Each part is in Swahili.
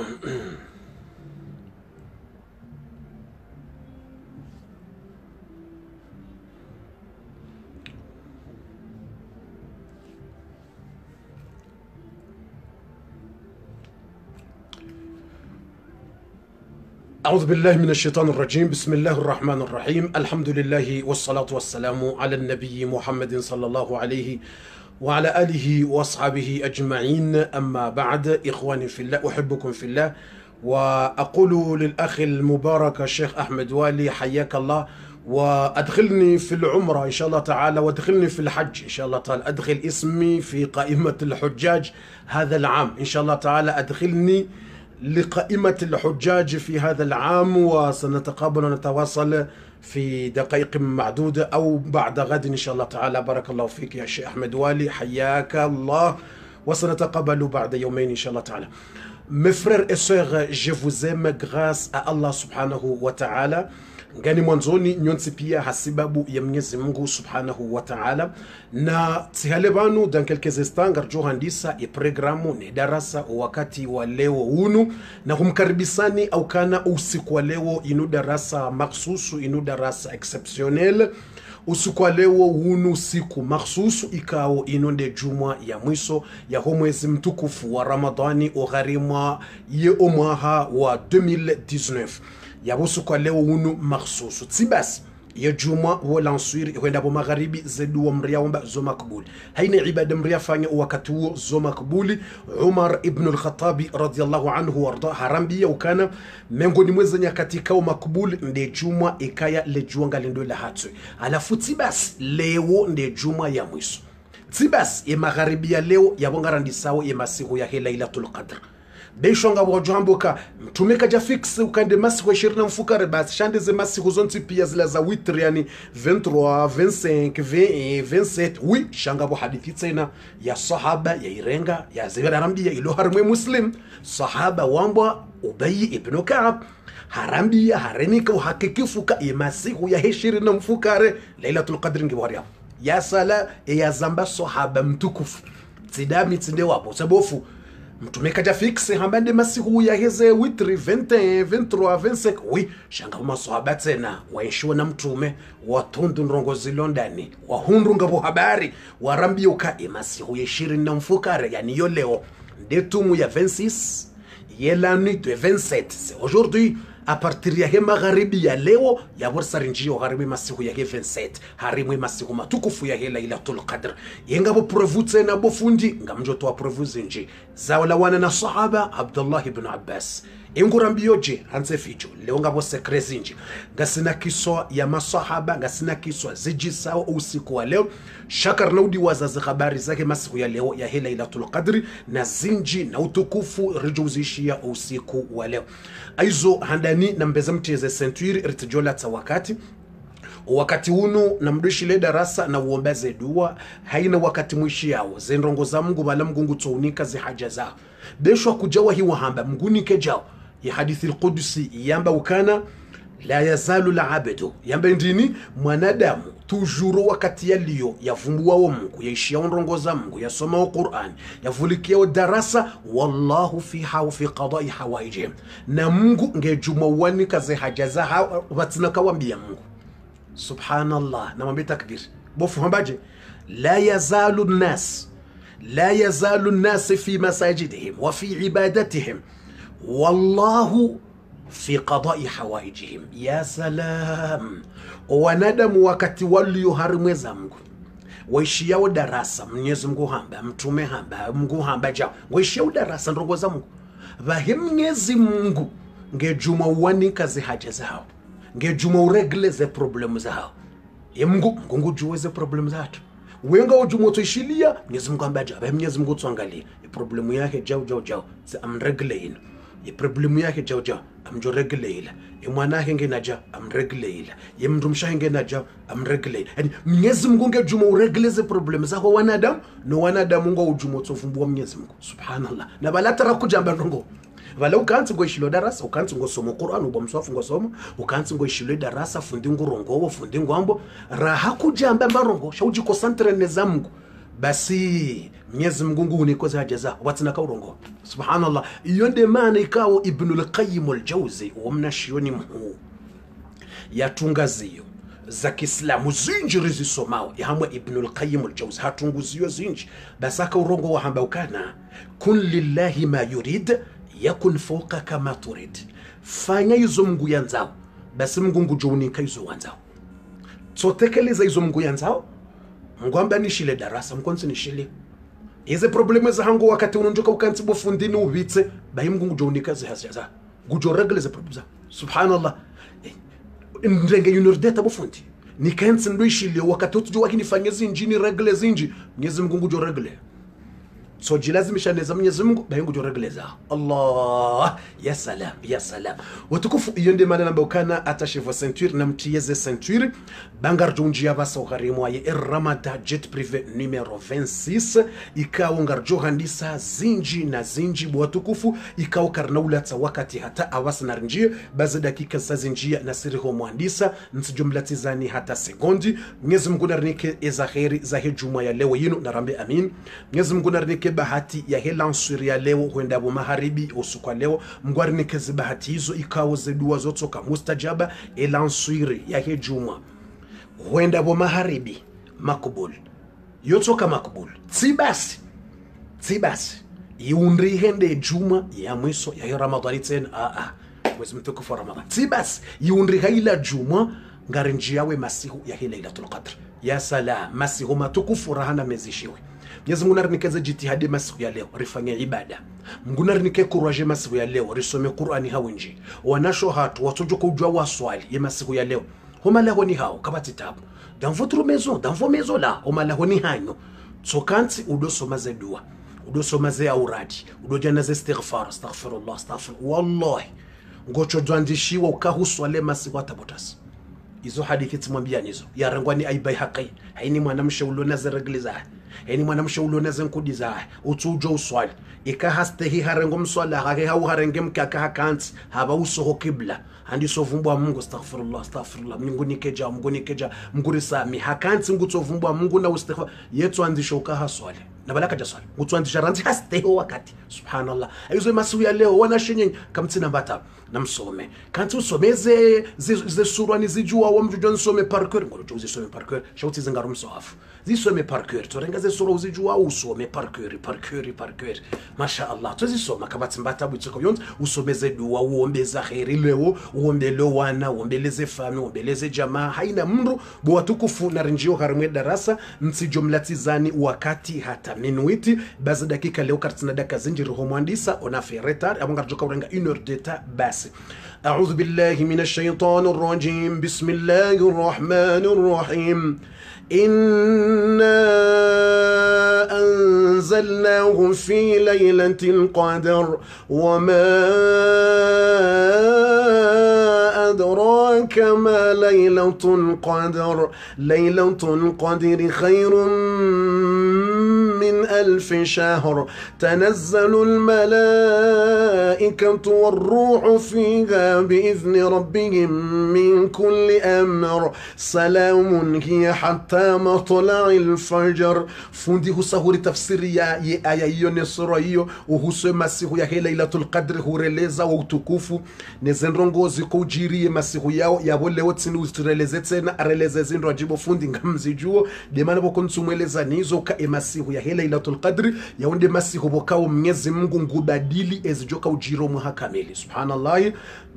أعوذ بالله من الشيطان الرجيم. بسم الله الرحمن الرحيم. الحمد لله والصلاة والسلام على النبي محمد صلى الله عليه وعلى آله وأصحابه أجمعين. أما بعد إخواني في الله أحبكم في الله. وأقول للأخ المبارك الشيخ أحمد والي حياك الله. وأدخلني في العمرة إن شاء الله تعالى وأدخلني في الحج إن شاء الله تعالى. أدخل اسمي في قائمة الحجاج هذا العام. إن شاء الله تعالى أدخلني لقائمة الحجاج في هذا العام وسنتقابل ونتواصل في دقائق معدودة أو بعد غد إن شاء الله تعالى. بارك الله فيك يا شيخ أحمد والي. حياك الله. وسنتقابل بعد يومين إن شاء الله تعالى. Mes frères et Allah subhanahu wa ta'ala. Ngani mwanzoni nyonsi pia hasibabu ya mwenyezi mungu subhanahu wa taala. Na instants ngarjo handisa ya programu ni darasa wakati wa leo unu na humkaribisani au kana usiku wa leo inu darasa maksusu inu darasa exceptionnel usiku wa leo unu siku maksusu ikao inonde jumwa ya mwiso ya ho mwezi mtukufu wa ramadhani ogharimwa ye omwaha wa 2019 yabusu kwa leo unu maksusu. Tsibasi ya juma wo lanswiri kwenda po magharibi zedu wa mria wamba zo makbuli. Haina ibada mria fanya wakati huo zo makbuli. Umar ibn al-khattabi radiyallahu anhu warda harambia ukana mengo ni mweza nyakati kao makbuli nde juma ikaya le juanga lindo la hatwe. Alafu tsibasi leo nde juma ya mwiso tsibasi ya magharibi ya leo yabongarandisawo ya masiku ya he lailatul qadr beishonga bwajwambuka tumika ja fix ukande masiku ishirini na mfukare. Basi shandize masiku zonsi pia zila za witri yani 23 25 21 27 wi shanga bo hadithi tsena. Ya sahaba ya irenga ya zibira arambia ilo harimwe muslim. Sahaba wambwa ubayi ibnu kaab harambia harenika uhakikifuka imasiku masiku ya ishirini na mfukare. Lailatul qadri sala ya zamba sahaba mtukufu. Tsidami tsinde wapo sabofu mtume kaja fixe hambande masiku yaheze witri 21 23 25 wi shanga umasohaba tsena waishiwa na mtume watundu ndrongo zilondani wahundu ngabo habari warambiuka imasihu ya ishirini na mfukare yani yo leo. Ndetumu ya 26 yela nuit de 27 c'est aujourd'hui a partir ya he magharibi ya leo yavorsarinjiyo harimwe masiku ya he 27 harimwe masiku matukufu ya he lailatul qadr. Yengabo prevu tsena bofundi ngamjotoa prevu zinji zawalawana na sahaba abdullah ibn abbas ingurambiyoje hanse ficho leo ngabo sekre nje ngasina kiswa ya masahaba ngasina kiswa zijisawa usiku wa leo. Shakar naudi wazazi habari zake masiku ya leo ya hila lailatul qadri na zinji na utukufu rijuzishia usiku wa leo. Aizo handani na mbeza mteze sentwiri ritijola ta wakati. Wakati unu na mdwishile darasa na uombeze dua haina wakati mwishi yao. Zenrongo za mungu bala mgungu tounika zihaja zao. Beshwa kujawa hiwa hamba mgunike jao ya hadithi lqudusi yamba ukana la yazalu labdu yamba ndini mwanadamu tujuru wakati yaliyo yavumbuwao mungu yaishiao ndongo za mungu yasomao qurani yavulikiao darasa wallahu fi fi qadai hawaijihim na mungu ngejumauwanika kaze haja za vatsina kawambia mungu. Subhanallah namwambia takbir. Bofu hambaje la yazalu nnas. La yazalu nnasi fi masajidihim wa fi ibadatihim wallahu fi qadai hawaijihim. Ya salam. Wanadamu wakati walioharimwe Mungu waishiao darasa mwenyezi Mungu hamba mtume hamba Mungu hamba jao waishiao darasa ndogo za Mungu. Vahe mwenyezi Mungu ngejuma uwanikaze haja zao ngejuma uregleze problemu zao. Ye Mungu Mungu juweze problemu zatu wenga ujuma tuishilia mwenyezi Mungu hamba jao vahe mwenyezi Mungu tuangalie. Problemu yake jao jao jao amregle ino ye problemu yake jao jao amjoregleila ye mwanahe ngenaja amregleila ye mndu mshahe ngenaja amregleila yani mwenyezi mungu ngejuma uregleze problemu zako wanadamu no wanadamu ngo ujuma utsovumbua mwenyezi mungu subhanallah. Na balatara kujamba ndongo vala ukanzi ngoishilo darasa ukanzi ngosoma qur'an ubo mswafu ngosoma ukanzi ngoishilo darasa fundi ngurongowo fundi ngwambo raha kujamba marongo shauji concentre neza mungu basi mwenyezi mngu hunikoze haja zao watina kaurongo. Subhanallah. Iyo nde maana ikawo ibnul qayyim aljauzi womnashioni mhuu yatungaziyo za kiislamu zinji rizisomawo ihamwe ibnul qayyim aljauzi hatunguziyo zinji. Basi akaurongo wahamba ukana kun lillahi ma yurid yakun fawqaka ma turid. Fanya izo mngu yanzao basi mngu ngujounika izo wanzao tsotekeleza izo mngu yanzao amba nishile darasa mkonsi nishile ize probleme zahangu wakati unonjoka ukantsibo fundini uvitse bahi mngu ngujounika zihaziaza ngujoregeleze problem za subhanallah. Eh, ndenge yunirdeta bufundi nikaensi ndo ishile wakati utujo wakinifanya zinji ni regle zinji mwenyezi mungu ngujoregle so jilazimisha neza mwenyezi mungu bahi ngujoregeleza allah ya salam ya salam watukufu iyo ndi maana namba ukana atashivo ceinture na mtiyeze ceinture bangarjo unjia vasa ugharimu aye erramada jet privé numero 26 ikawo ngarjo handisa zinji na zinji. Bwatukufu ikawo karnaulatsa wakati hata awasa narinjie baza dakika za zinjia na siriho mwandisa. Nsijumlatizani hata sekondi. Mwenyezi mungu narinike ezaheri zahe za he juma ya leo yino narambe amin. Mwenyezi mungu narinike bahati ya hela nsuria leo huenda bo maharibi usiku wa leo. Mungu arinike zibahati hizo ikawo zedua zotsoka mustajaba elansuri ya he juma. Huenda bo maharibi makbul yotoka makbul tsibasi tsibasi. Si basi iundrihende juma ya mwiso ya ramadhani tena. Aa mwezi mtukufu wa ramadhani. Tsibasi iundriha juma ngari njiyawe masihu ya hi lailatul qadr. Ya salam masihu matukufu rahana mezishiwe mwenyezi mungu narinikeze jitihadi masiku ya leo rifanye ibada. Mungu narinike kuraje masiku ya leo risome qurani hawinji wanasho hatu watojo kujua waswali ye masiku ya leo. Homalaho ni hao kabati tabu dans votre maison dans vos maisons là homalaho ni hanyo. Tsokansi udosomaze dua. Udosomaze auradi. Udojanaze istighfar astaghfirullah astaghfir wallahi. Ngochodzwandishiwa ukahuswale masiku atabotasi izo hadithi timwambia nizo yarangwa aibai haqi. Haini mwanamshe ulonaze regli zahe haini mwanamshe ulonaze nkudi zahe utsujo uswali. Ikahastehi harengo mswala hake hau harenge mkaka hakansi haba usoho kibla. Handisovumbwa mungu astaghfirullah astaghfirullah. Mungu nikeja mungu nikeja mungu risami. Hakansi ngutsovumbwa mungu na ustighfar yetswandisha ukahaswali nabalaka swali. Ngutswandisha ranzi hasteho wakati. Subhanallah. Aizo masiku ya leo wanashenyenye kamtsina mbata namsome kanti usomeze zesurwa nizijua wamjujo nsome parkour. Ngorojo uzisome parkour. Shauti zingaro msohafu zisome parkour torenga zesura uzijua usome parkour parkour parkour masha Allah tuzisoma kabatsi mbata bwitsiko yonze usomeze dua uombeza kheri leo uombele wana uombeleze fami uombeleze jamaa haina mru bwatukufu na rinjio harimwe darasa msijomlatizani wakati hata minuiti bazi dakika leo kartina daka zinjiri homwandisa ona feretar abangarjoka urenga 1 heure d'etat basi أعوذ بالله من الشيطان الرجيم بسم الله الرحمن الرحيم إنا أنزلناه في ليلة القدر وما أدراك ما ليلة القدر. ليلة القدر خير من ألف شهر. تنزل الملائكة والروح فيها بإذن ربهم من كل أمر. سلام هي حتى مطلع الفجر. فندي سهور تفسير يا آية يونسر وهو سيما سيهو يا ليلة القدر. هو رليزا وتكوفو. نزن رنغو زيكو جيري kujirie masihu yao yabo leo tsini usitireleze tsena areleze zindo ajibo fundi ngamzijuo demana bokontsumweleza nizo ka emasihu ya he lailatul qadri yaunde masihu bokao mnyezi mungu ngubadili ezijoka ujiro mwaha kamili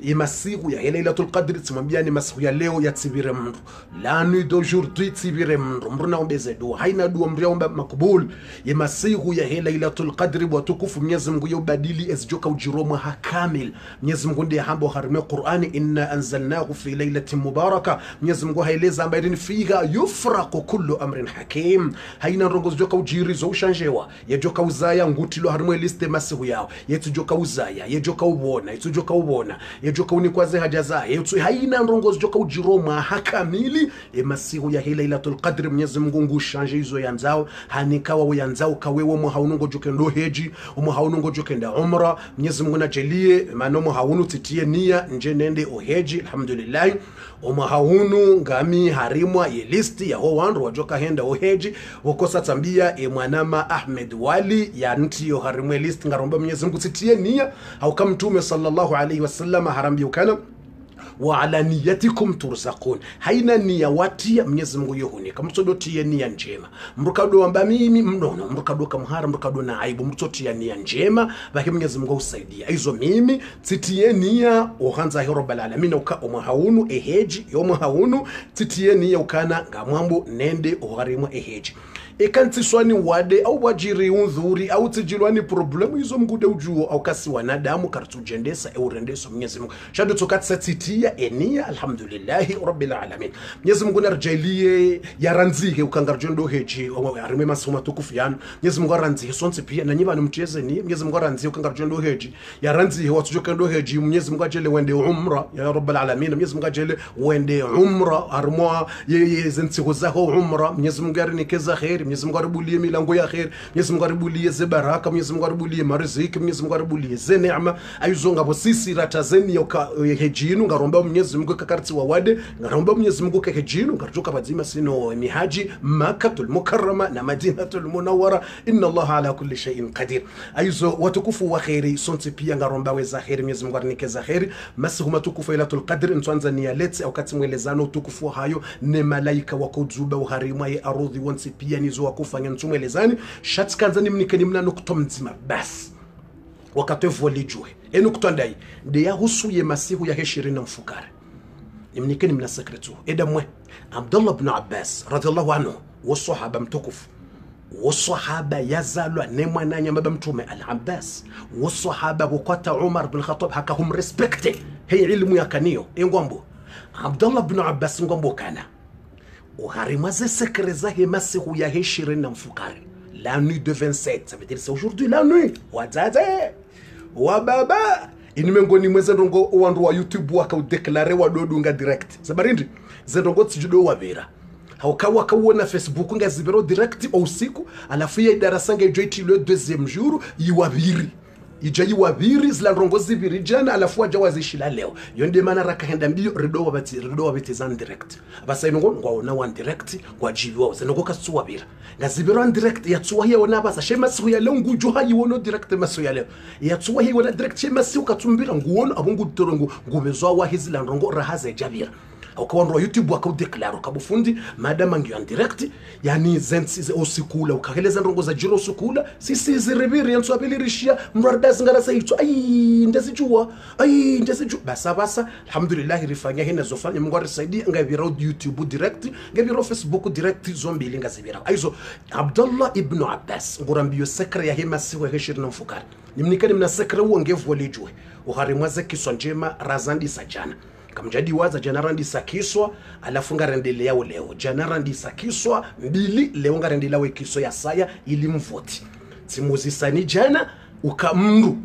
subhanallahi masiku ya lailatul qadri tsimwambia ni masihu ya leo yatsivire mndu. La nuit d'aujourd'hui tsibire mndu. Mndu naombeze dua. Haina dua mndu yaomba makbul. Ye masiku ya lailatul qadri watukufu mwenyezi mungu yeubadili ezijoka ujiromwa kamil. Mwenyezi mungu ndiye hambo harime qurani. Inna anzalnahu fi lailatin mubaraka. Mwenyezi mungu haeleza ambaye fiha yufraku kullu amrin hakim. Haina rongo zijoka ujirizo ushanjewa. Yejoka uzaya ngutilo harimwe liste masiku yao. Yetujoka uzaya yejoka ubona yetujoka ubona joka unikwaze haja zahe tu haina ndongozi joka ujiro mwaha kamili emasihu ya hila lailatul qadri mwenyezi mungu ngushanje izo yanzao hanikawa uyanzao kawewo mwahaunungo joka ndo heji umwahaunungo joka nda umra. Mwenyezi mungu najelie maana mwahaunu titie nia nje nende oheji alhamdulillahi. Omwahaunu ngami harimwa ye listi yaho wandu wajoka henda oheji wokosa tambia emwanama mwanama ahmed wali ya ntiyo harimwe list ngaromba mwenyezi mungu titie nia. Haukamtume sallallahu alaihi wasallam harambia ukana wa ala niyatikum turzakun, haina nia watia mwenyezi mungu yohunika mtodotie nia njema. Mrukado wamba mimi mnono mrukado kamhara mrukado na aibu mtotia nia njema baki mwenyezi mungu usaidia izo mimi titie nia ohanza hi rabbal alamin uka omwahaunu eheji yomwahaunu titie nia ukana ngamwambo nende oharimwa eheji ekantsiswani wade au wajiri undhuri au tijilwani problemu izo mgude ujuo au kasi wanadamu karitujendesa eurendesa mwenyezi mungu shado tokatsatsitia enia alhamdulillahi rabbil alamin mwenyezi mungu narjailie yaranzike ukangarjondo heji arimwe masiku matukufu yanu mwenyezi mungu aranzike sonse pia nanyi vanu mchezeni mwenyezi mungu aranzike ukangarjondo heji yaranzike watujokendo heji mwenyezi mungu ajele wende umra ya rabbil alamin mwenyezi mungu ajele wende umra arimwa yezentsiku zaho umra mwenyezi mungu arinikeza kheri mwenyezi mungu aribulie milango ya kheri mwenyezi mungu aribulie ze baraka mwenyezi mungu aribulie mariziki mwenyezi mungu aribulie ze neema aizo ngavo sisi ratazeni yoka hejinu ngaromba mwenyezi mungu kakaritsi wawade ngaromba mwenyezi mungu kehejinu ngarjuka badzima sino mihaji makatul mukarrama na madinatul munawwara. Inna allah ala kulli shay'in qadir. Aizo watukufu wa kheri sonti pia ngaromba weza kheri mwenyezi mungu arinikeza kheri. Masihu matukufu lailatul qadr ntwanza niyaletse wakati mwelezano utukufu hayo. Ne malaika wakozuba uharimwa ye arudhi wonse pia nizo wakufanya ntumwelezani shatsikanza mnikeni mna nukto mzima. Basi wakati volijue enukto ndai. Nde yahusuye masihu yahe ishirini na mfukare. Nimnikeni mna sekretu. Edamwe abdullah bnu abbas radiallahu anhu wasahaba mtukufu. Wasahaba yazalwa ne mwananya baba mtume al abbas wasahaba wukwata umar bin khatab hakahum respekte hei ilmu yakaniyo engombo abdullah bnu abbas ngombo kana uharimaze sekre zahe masihu yahe ishirini na mfukare. La nuit de 27 ça veut dire c'est aujourd'hui la nuit. Wazaze wa baba. Inimengoni mweze ndongo wandu wa youtube wakaudeklare wadodunga direct. Sabarindi zendongo tsijudo wavira haukawa kauona facebook ngazivero direct usiku alafu ye darasa ngejoitilwe deuxième jour yiwaviri ija yiwaviri zila ndongo ziviri jana alafu waja wazishila leo. Yonde mana rakahenda mbio ridowa bati ridowa biti zan direct basa inongo ngwaona wa direct ngwajiwa zenongo katsuwavira ngazivero an direct yatsuwa hiya ona basa. Shema siku ya leo ngujo hayi wono direct maso ya leo. Yatsuwa hiya wona direct shema siku katsumbira nguono abungu torongo ngubezwa wa hizila ndongo rahaze javira ukawandu wa youtube wakaudeklara ukabufundi madama ngiyo direct yani zensi osikula ukakeleza ndongo za jiro osikula sisi ziribiri yansu abilirishia mrardasi ngara sayitso ai ndesijuwa ai ndesiju basa basa alhamdulillah rifanya hina zofanya mungu arisaidia ngavira youtube direct ngavira facebook direct zombili ngazivira. Aizo abdullah ibnu abbas ngurambiyo sekre ya hema siwe heshiri na mfukari. Nimnikani mna sekre uo ngevu lijwe uharimwaze kiswa njema razandisa jana kamjadi waza jana randisa kiswa alafu ngarendeleao leo. Jana randisa kiswa mbili leo ngarendelea kiso ya saya ili mvoti. Timuzisani jana ukamndu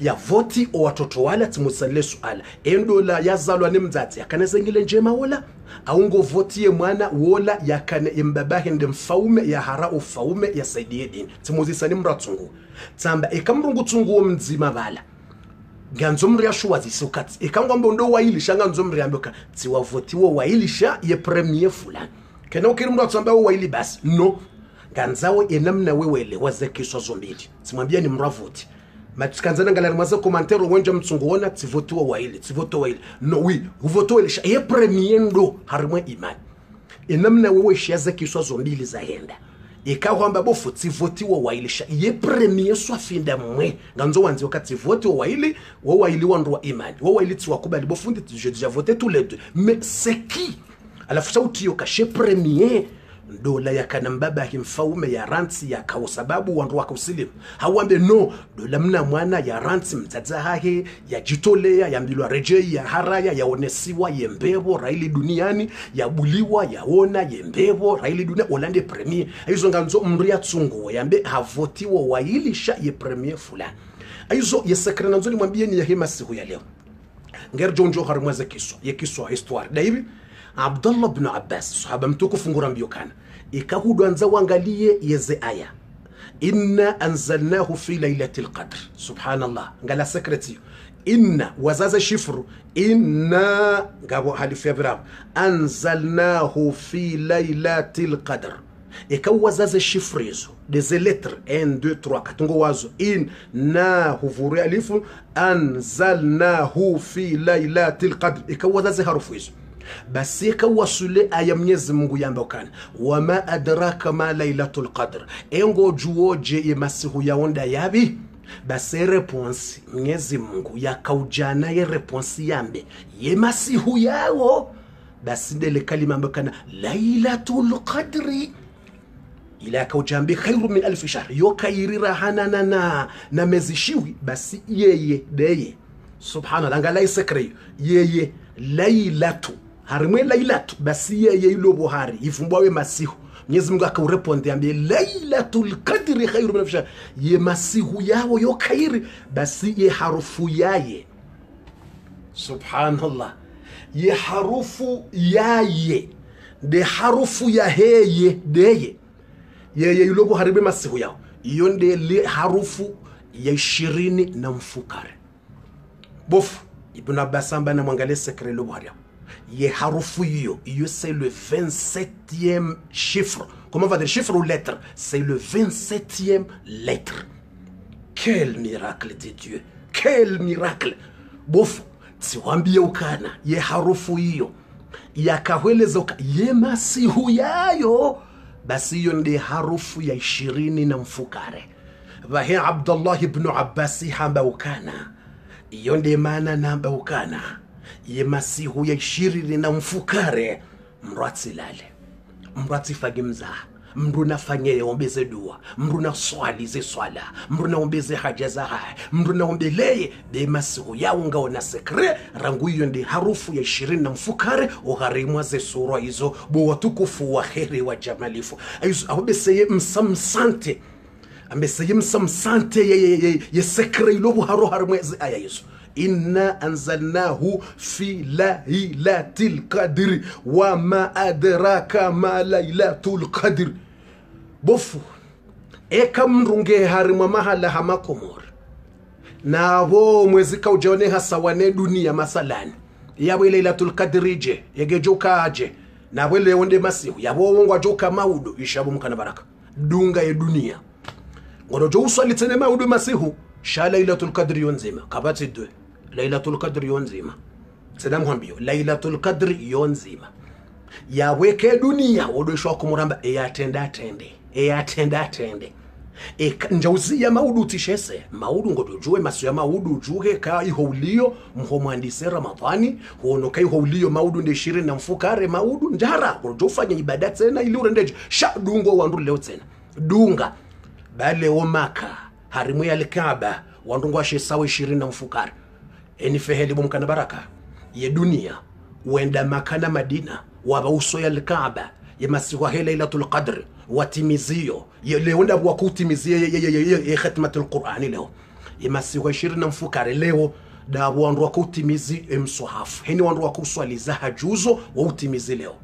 ya voti o watoto wala timusanile suala endola yazalwa ni mdzadzi yakanezengile njema wola? Aungo voti ye mwana wola yakane imbabahe ndi mfaume ya hara ufaume yasaidie dini. Timuzisani mratsungu tsamba ikamrungu tsunguwo mdzima vala nganzomri yashuwazise ukati ikangwamba ndo wailisha nganzomri yambe tsiwavotiwo wailisha ye premier fulani. Kena ukiri mndu atsamba waili basi? No. Nganzawo enamna wewele wazekiswa zombili. Tsimwambia ni mravoti matikanzana ngalari mwaze komantero wenja mtsungu wona tsivotiwo waili tsivotiwo waili. No wi uvotiwa ilisha ye premier ndo harimwe imani. Enamna wewe shiyazekiswa zombili zahenda ikahwamba bofu tivotiwa wailisha ye premier swafinda mwe nganzo wanzi wakati vote waili wo waili wandu wa imani wo waili tiwakubali bofundi je déjà voté tous les deux mais c'est qui alafu sauti yo kashe premier dola yakana mbabahi mfaume ya rantsi yakao sababu wandu wakausilimu hawambe no dola mna mwana ya rantsi mdzadza hahe yajitolea yambilwa rejei ya haraya yaonesiwa yembevo raili duniani yabuliwa yaona yembevo raili dunia olande premier. Aizo nganzo mndu yatsunguwe yambe havotiwa wailisha ye premier fulani. Aizo yesekre nanzo ni yahema siku ya leo. Ngeri jonjo kiso, ya kiswa ye kiswa histoire. Daibi abdullah ibn abbas sahaba mtukufu ngura mbio kana ikahudu anza wangalie yeze aya inna anzalnahu fi lailati lqadr subhanallah ngala sekreti inna wazaze shifru inna ngabo halifu ya viramu anzalnahu fi lailati lqadr ikawa wazaze shifru hizo deze lettre 1 2 3 katungo wazo in na huvuri alifu anzalnahu fi lailati lqadr ikawa wazaze harufu hizo basi ikawasule aya mnyezi mungu yambokana wama adraka ma lailatu lqadr engo juoje ye masihu yaonda yabi? Basi reponsi mnyezi mungu yakaujana ye reponsi yambe. Ye masihu yawo. Basi ndele kalima ambokana lailatu lqadri ila akaujambi khairu min alfi shahr. Yo kairira hanana na na mezi shiwi. Basi yeye deye. Subhanallah ngalai sekre yeye lailatu harimwe lailatu basi yeye ilo buhari ifumbwawe masihu. Mwenyezi mungu akaureponde ambie lailatul qadri khairu min ye masihu yawo yo khairi basi ye harufu yaye. Subhanallah. Ye harufu yaye. De harufu ya heye deye yeye ilo buhari be masihu yao. Iyo ndele harufu ya ishirini na mfukare. Bofu. Ibn abbas ambaye anamwangalia sekre lobo haria ye harufu hiyo. Iyo c'est le 27e chiffre. Comment on va dire chiffre ou lettre? C'est le 27e lettre. Quel miracle de dieu. Quel miracle. Bofu siwambie ukana. Ye harufu hiyo. Yakahweleza uka ye masihu yayo. Basi hiyo ndi harufu ya ishirini na mfukare. Vahe abdullah ibnu abbasi hambaukana iyo ndi maana nambaukana ye masihu ya ishirini na mfukare. Mndu atsilale mndu atsifage mzaha mndu nafanye ombeze dua. Mndu naswalize swala. Mndu naombeze haja za haya mndu naombeleye be masihu yawo ngaona sekre. Rangu iyo ndi harufu ya ishirini na mfukare. Ugharimwa ze izo bo watukufu wa heri wa jamalifu. Aubeseye msamsante ambeseye msamsante ye, ye, ye, ye ilobu haro harimwe ze aya hizo inna anzalnahu fi lailati lqadri wama adraka ma lailatu lqadri bofu eka mrunge harimwa mahala hamakomori navo mwezi kaujaone hasawane dunia masalani. Yabo lailatul qadri je yegejokaje navo lewonde masihu yabo wongwajoka maudo ishabo mkana baraka. Dunga ye dunia. Ngono jo uswalitsene maudo masihu sha lailatul qadri yo nzima kabati dwe lailatul qadri yo nzima. Sedamwambio lailatul qadri yo nzima. Yaweke dunia odoshwa kumuramba eyatenda atende eyatenda atende Eka- njauzi ya maudu tishese maudu ngodojue maso ya maudu ujuhe ka ihoulio mho mwandise ramadhani huonoka ihoulio maudu nde ishirini na mfukare maudu njara urojofanya ibada tena ili urendeje. Sha dungo wandu leo tena. Dunga bale omaka harimwe ya likaba wandu ngwashe sawa ishirini na mfukare eni feheli bomkana baraka. Ye dunia wenda makana madina wabauso ya alkaaba yemasiwa he lqadri qadr watimizio Ye- leo nda wakutimizia ye- ye- ye- ye- ye khatmatul qurani leo. Ishirini na mfukare leo da wandu emswahafu heni wandu wakuswaliza hajuzo wautimizi leo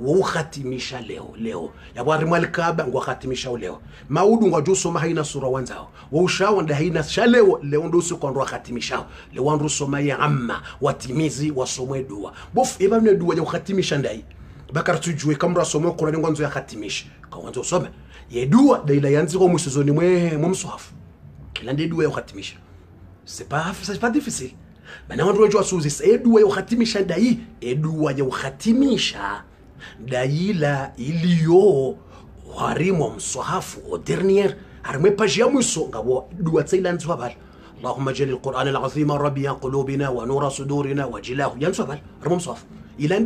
waukhatimisha leo leo. Yabwarimu alikaba ngwakhatimisha leo maudu ngwajusoma haina sura wanzao. Waushawo nda haina shaleo leo leo ndo usikwandwa khatimisha leo wandu usoma ya amma watimizi wasomwe dua. Bofu ebamne dua ya ukhatimisha ndai. Bakar tujue kamra somo qur'ani ngwanzo ya khatimisha. Kawanzo usome. Ye dua daila yanzi ko musizoni mwe mumswafu kila ndi dua ya ukhatimisha. C'est pas c'est pas difficile bana wandu wajua suzi edua ya ukhatimisha ndai edua ya ukhatimisha daila iliyo harimo msuhafu o dernier harimo page ya mwiso nga wo duwa tsaila nzwa bal اللهم جل القران العظيم ربي قلوبنا ونور صدورنا وجلاه يا نسوا بال إلى ان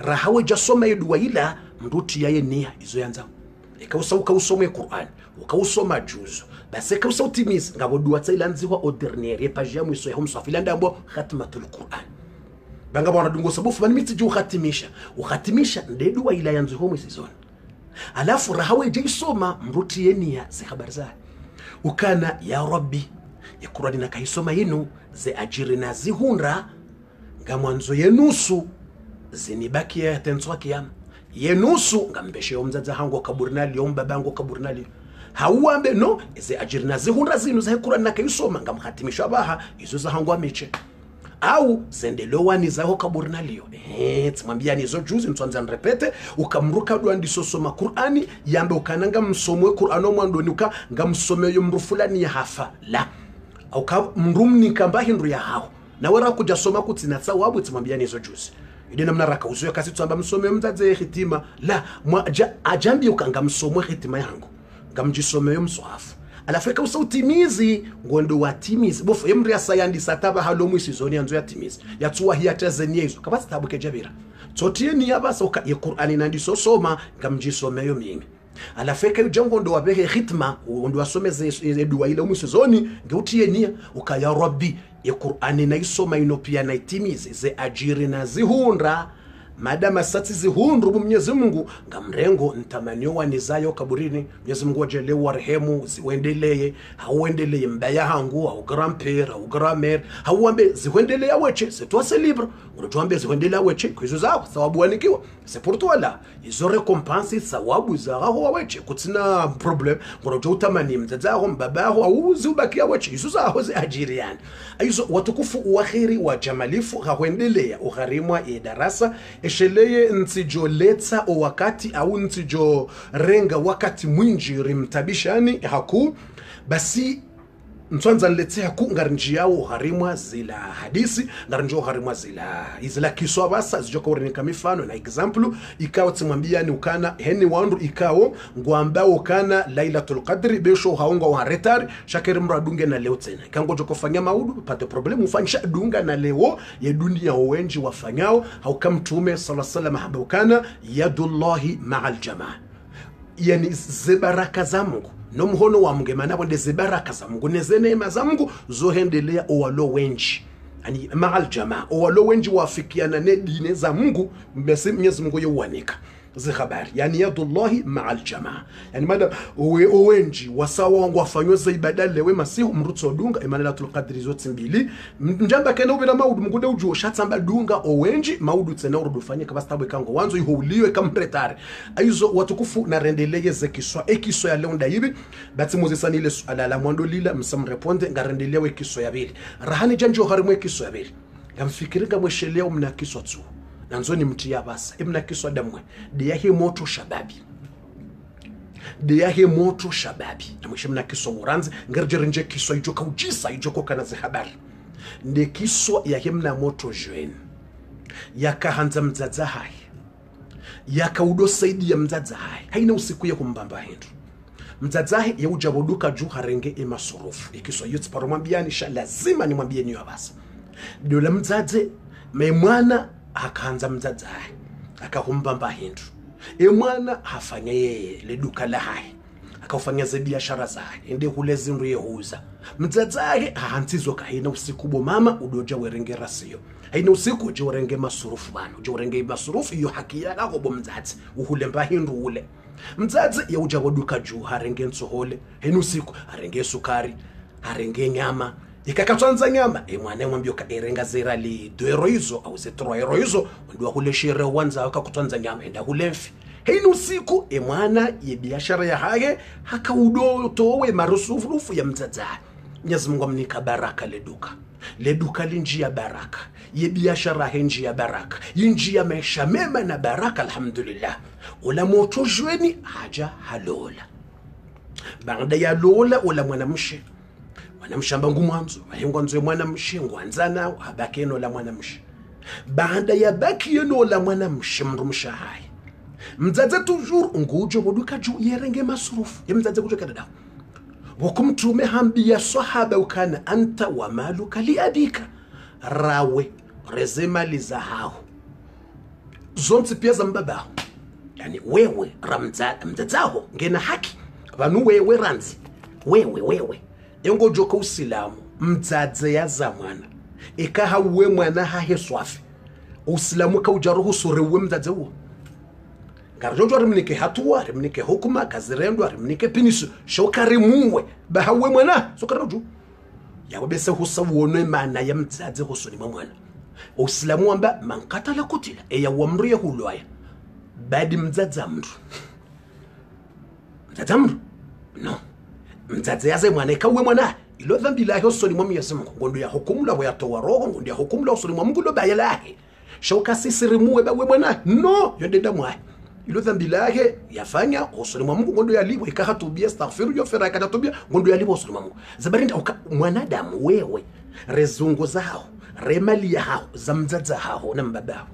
راهو جا سميل ويلا مروتي يا ينيا ukausoma juzo basi ikausa utimiza ngabo dua tsailanziwa o dernier ye page ya mwiso ya mswafu ila ndo khatimatul quran. Banga bwana dungo sabufu bani mitiji ukhatimisha. Ukhatimisha ndedua ila yanziho mwisizoni alafu rahawe jaisoma mruti yenia ze habari za. Ukana ya rabbi ikurani nakaisoma yenu ze ajiri na zihunda nga mwanzo yenusu zinibakia tenswa kiyama. Yenusu ngambesheyo mdzadza hangu kaburi naliyo mbabangu kaburi hauambe no ze ajiri na zihunda zinu za ikurani nga ngamhatimisha abaha izo za hangwa miche. Au zendelowani zaho kaburi naliyo eh tsimwambiani zo juzi ntswanza nrepete ukamruka dwa ndisosoma qur'ani yambe ukananga msomwe qur'ani omwandoni uka ngamsomeyo mndu fulani ya hafa. La auka mrumnika mbahindu ya hao. Nawe rakuja soma kutsina tsawabu tsimwambiani zo juzi. Ide namna raka uzoe kasi tsamba msomeo mdzadze hitima. La mwa ja, ajambi ukanga msomwe hitima yangu ngamjisomeyo mswafu. Alafu eka usautimizi ngondo watimizi. Bofu emri asayandisa taba halo mwisizoni yanzo yatimizi yatsuwa hiya tazenia izo kabasi tabu kejabira tsotieni yabasa uka ye qur'ani nandisosoma ngamjisomeyo mimi alafeka uja ngondo wabehe hitma ngondo wasomeze eduwa ile umwisizoni ngeutienia ukaya rabbi ye qur'ani naisoma ino pia naitimizi ze ajiri na zihunda madama sati zihundu bu mwenyezi mungu nga mrengo ntamanio wanizayo kaburini. Mwenyezi mungu wajele warehemu ziwendeleye hauendeleye mbaya hangu au grandpere au grandmere hauambe ziwendeleye aweche setwase libre. Unatuambe ziwendeleye aweche kwizo zao thawabu wanikiwa là. Izo recompense thawabu zaho aweche. Kutsina problem ngonoto utamani mzazaho mbabaho au ziubakia aweche izo zaho zi ajiri yani aizo watukufu uwahiri wa jamalifu hauendelea ugharimwa e darasa esheleye ntsijoletsa o wakati au ntsijorenga wakati mwinji rimtabishani haku basi ntswanza nletse haku ngari njiyawo harimwa zila hadisi ngari njiyawo harimwa zila izila kiswa basa zijokaurinika mifano na example ikawo tsimwambiani ukana heni wandu ikawo ngwambawo ukana lailatul qadri besho haunga wa retari shakeri mru adunge na leo tena. Kango jokofanya maudu pate problem ufanisha dunga na leo ya dunia wenji wafanyao hauka mtume sala salam habaukana yadullahi maa ljamaa yani zibaraka za mungu nomhono wa mungu manabo nde baraka za mungu neze neema za mungu zohendelea owalo wenji. Yani maal jamaa owalo wenji wafikiana ne dine za mungu mesi mnyezi mungu yeuwanika zihabari yani yadullahi maa ljamaa yani mada uwe owenji wasawa wangu wafanywe za ibada lewe masihu mrutso dunga la qadri zote mbili. Njamba kena ubira maudu mgude ujuo shatsamba dunga owenji maudu tsena urudu kama stabu kango wanzo ihouliwe kamretare aizo watukufu na rendeleye ze kiswa ekiswa ya leo ndaibi bati muzisani ile suala la mwando lila msamreponde ngarendelewe kiswa ya bili rahani janjo harimwe kiswa ya bili ngamfikiringa mwesheleo mna kiswa tu nanzoni mtia basa. Imna kiswa damwe diyahi moto shababi. Diyahi moto shababi. Namwishe mna kiswa muranzi ngarjerenje kiswa ijo kaujisa ijo kokana zihabari ndi kiswa yahe mna moto jweni yakahanza mdzadza hai. Yakaudo saidi ya mdzadza hai. Haina usiku ya kumbamba hindu mdzadzahe yaujaboduka juu harenge emasurufu ikiswa yutsi paromwambianisha lazima nimwambie niyo basa. Dola mdzadze memwana akaanza mdzadzahe akahumbamba hindu emwana hafanya yeye leduka lahaye akaufanya ze biashara zahe ende hule zindu yehuza mdzadzahe hahansizo kahina usiku bo mama udoja werenge rasiyo. Haina usiku uje urenge masurufu bana uje urenge masurufu iyo haki yakako bo mdzadzi uhule mba hindu ule mdzadzi yauja woduka juu harenge ntsohole haina usiku harenge sukari harenge nyama ikakatswanza nyama. Emwana emwambio ka erenga zera li duero hizo au zetro ero hizo. Ndio hule shere wanza nyama enda hule mfi heini usiku emwana ye biashara ya haye hakaudo towe marusufurufu ya mdzadzaye mwenyezi mungu amnika baraka leduka leduka linjia baraka. Ye biashara he njia baraka. Yinjia maisha mema na baraka alhamdulillah. Ula moto jweni haja halola. Baada ya lola ula mwanamshe mwanamshamba ngumwanzo ahingwanzo mwanamshe ngwanzana habakeno la mwanamshe. Baada ya bakiyeno la mwanamshe mndu hai mdzadze tujuru ngujo boduka ju yerenge masurufu. Yemdzadze kujo kadada. Wokumtume ya sahaba ukana anta wa maluka liabika rawe reze mali za hao. Zonse pia za mbabaho yani wewe ramdza mdzadzaho ngena haki. Vanu wewe ranzi. Wewe wewe engojoka usilamu mdzadze yaza mwana ikaha uwe mwana hahe swafi. Usilamu kaujaruhu surewe mdzadze uwo. Ngarjojo rimnike hatua rimnike hukuma kazirendwa rimnike pinisu shokarimuwe bahawe mwana sokarajo yawe bese husawonwe mana ya mdzadze husoni mwa mwana. Uislamu wamba man qatala kutila eyawa mndu yehulwaya badi mdzadza mndu mdzadza mndu no mdzadze yaze mwana ikawe mwana. Ilo dhambi lahe usoni mwa mwenyezi mungu. Ngondo ya hukumu lavo yatowa roho ngondo ya hukumu la usoni mwa mungu lo baya lahe. Shaukasisirimuwe bawe mwana. No yodenda mwaye ilo dhambi lahe yafanya usoni mwa mungu ngondo yaliwa ikahatubia astaghfiru yofera ikatatubia ngondo yaliwa usoni mwa mungu. Zabarinda mwanadamu wewe rezungu zao remali ya hao mdzadza haho na mbabao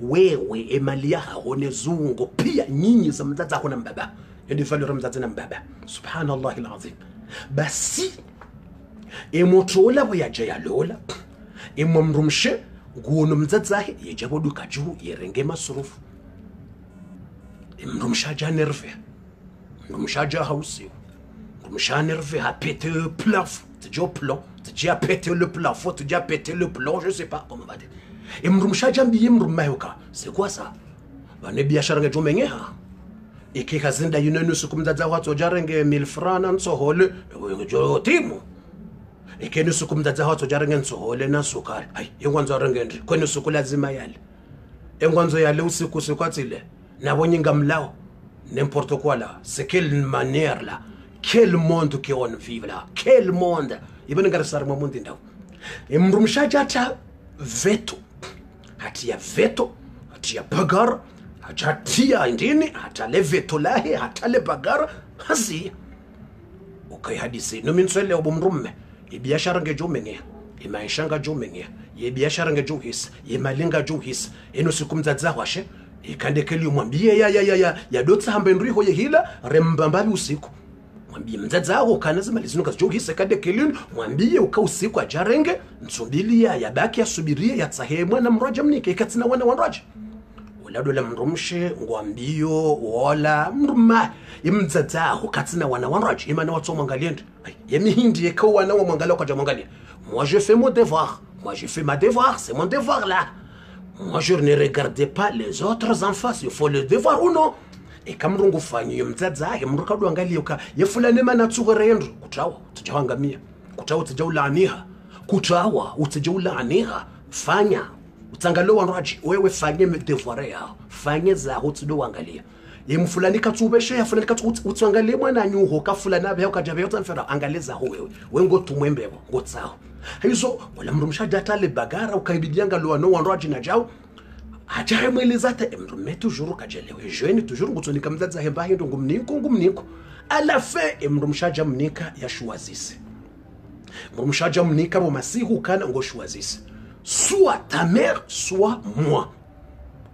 wewe emali yaho nezungu pia nyinyi za hao na mbaba yondifalira mdzadza na mbaba subhanallahi alazim basi emotola boyaja yalola emomrumshe nguno mdzadzahe yejaboduka juu yerenge masurufu mrumshaja nerve mrumshaja hausiwa mrumsha nerve a pété le plafond tija au plan tija a pété le plafond tija a pété le plan je sais pas comment on va dire et mrumshaja mbiye mrumayoka c'est quoi ça vane biashara ngejomengeha ikikazinda yunenu siku mdzadza watso jarenge mil frana ntsohole jo timu ikeni siku mdzadza watso jarenge ntsohole na sukari? Ai yengwanzo rengendi kweni siku lazima yale. Engwanzo yale usiku sikwatsile nabo nyinga mlao n'importe quoi là c'est quelle manière là quel monde que on vive là quel monde. Ibene ngari sari mwa mundi ndawo? Imrumshaji ata veto hatia veto. Hatia bagara hajatia ndini hatale veto lahe hatale bagara. Nge okay hadisi nominswele obumrumme ibiashara ngejumengea imaisha ngajumengea yebiashara ngejuhisa yemalinga juhisa eno siku mdzadza washe ikandekeli mwambie ya ya ya ya ya dotsa hamba ndriho ye hila rembambabi usiku. Mwambie mdzadza wako kana zimalizino kazijuhisa kandekeli mwambie uka usiku ajarenge ntsumbili ya baki asubirie ya tsahemwa na mraja mnike ikatsina wana wanraja uladola mrumshe ngwambio wola mruma imdzadzaho katsina wana wanraja imana watso mwangaliende yemihindi yekau wana wa mwangalia kwa jamwangalia moi je fais mon devoir. Moi je fais ma devoir c'est mon devoir là. Moi je ne regardais pas les autres en face il faut le devoir ou non. Ikamrungu fanyiyo mdzadza ahe mndu kadwangalie ka yefulane mana tsukerendu kutawa tijawangamia kutawa tijaulaniha kutawa utijaulaniha fanya utsangalo wanraji wewe fanye devoir yao fanye zaho tsidowangalia yemfulani katsubeshe yafulani katsuangalie mwananyuho kafulani abeho kajabeho tsamfera angalezaho wewe wengotumwembebo ngotsaho hizo wala mndu le bagara ukaibidianga loano wanraji na jao. Ajahe mwelezate emrume toujours kajelewe jeune toujours ngutsonika mdzadza hemba hindo ngumniko ala fe mrumsha mshaja mnika yashuwazise mndu mshaja mnika bo masihu kana ngoshuwazise soit ta mère soit moi.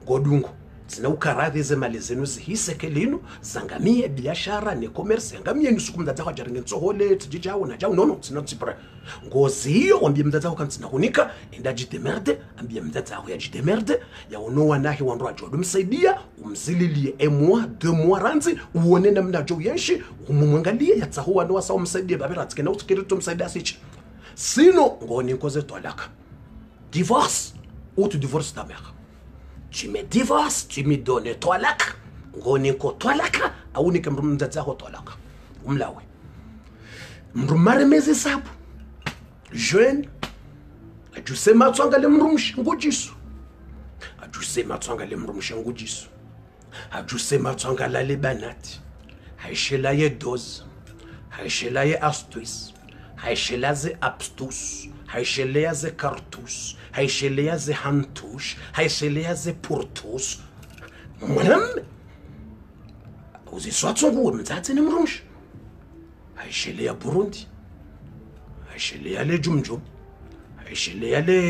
Godungu tsina ukaradhi ze mali zenu zihiseke lino zangamie biashara ne commerce yangamie ni suku mdadza kwajaringe ntsohole tijijawo na jawo nono tsina tsipra ngozi hiyo wambie mdadza kwa tsina hunika enda jitemerde ambie mdadza kwa jitemerde ya ono wanahi wandu ajodo msaidia umzililie e mois deux mois ranzi uone namna jo yeshi umumwangalie yatsaho wano wasa umsaidie babira tsikena utsikirito msaidia sichi sino ngoni nkoze twalaka divorce ou tu divorces ta mère? Tu me divorces, tu me donnes tolak, ngoniko tolaka, au nike mrumzatzako tolaka. Umlawe. Mrumaremeze sabu. Jeune, ajusema tswanga le mrumshi ngujisu. Ajusema tswanga le mrumshi ngujisu. Ajusema tswanga la le banati. Haishela ye doze. Haishela ye astuis. Haishela abstus haishelea ze kartus haishelea ze hantush haishelea ze purtus. Mwanamme uziswatsonguwe mdzadze ni mrumshi haishelea burundi haishelea le jumjum haishelea le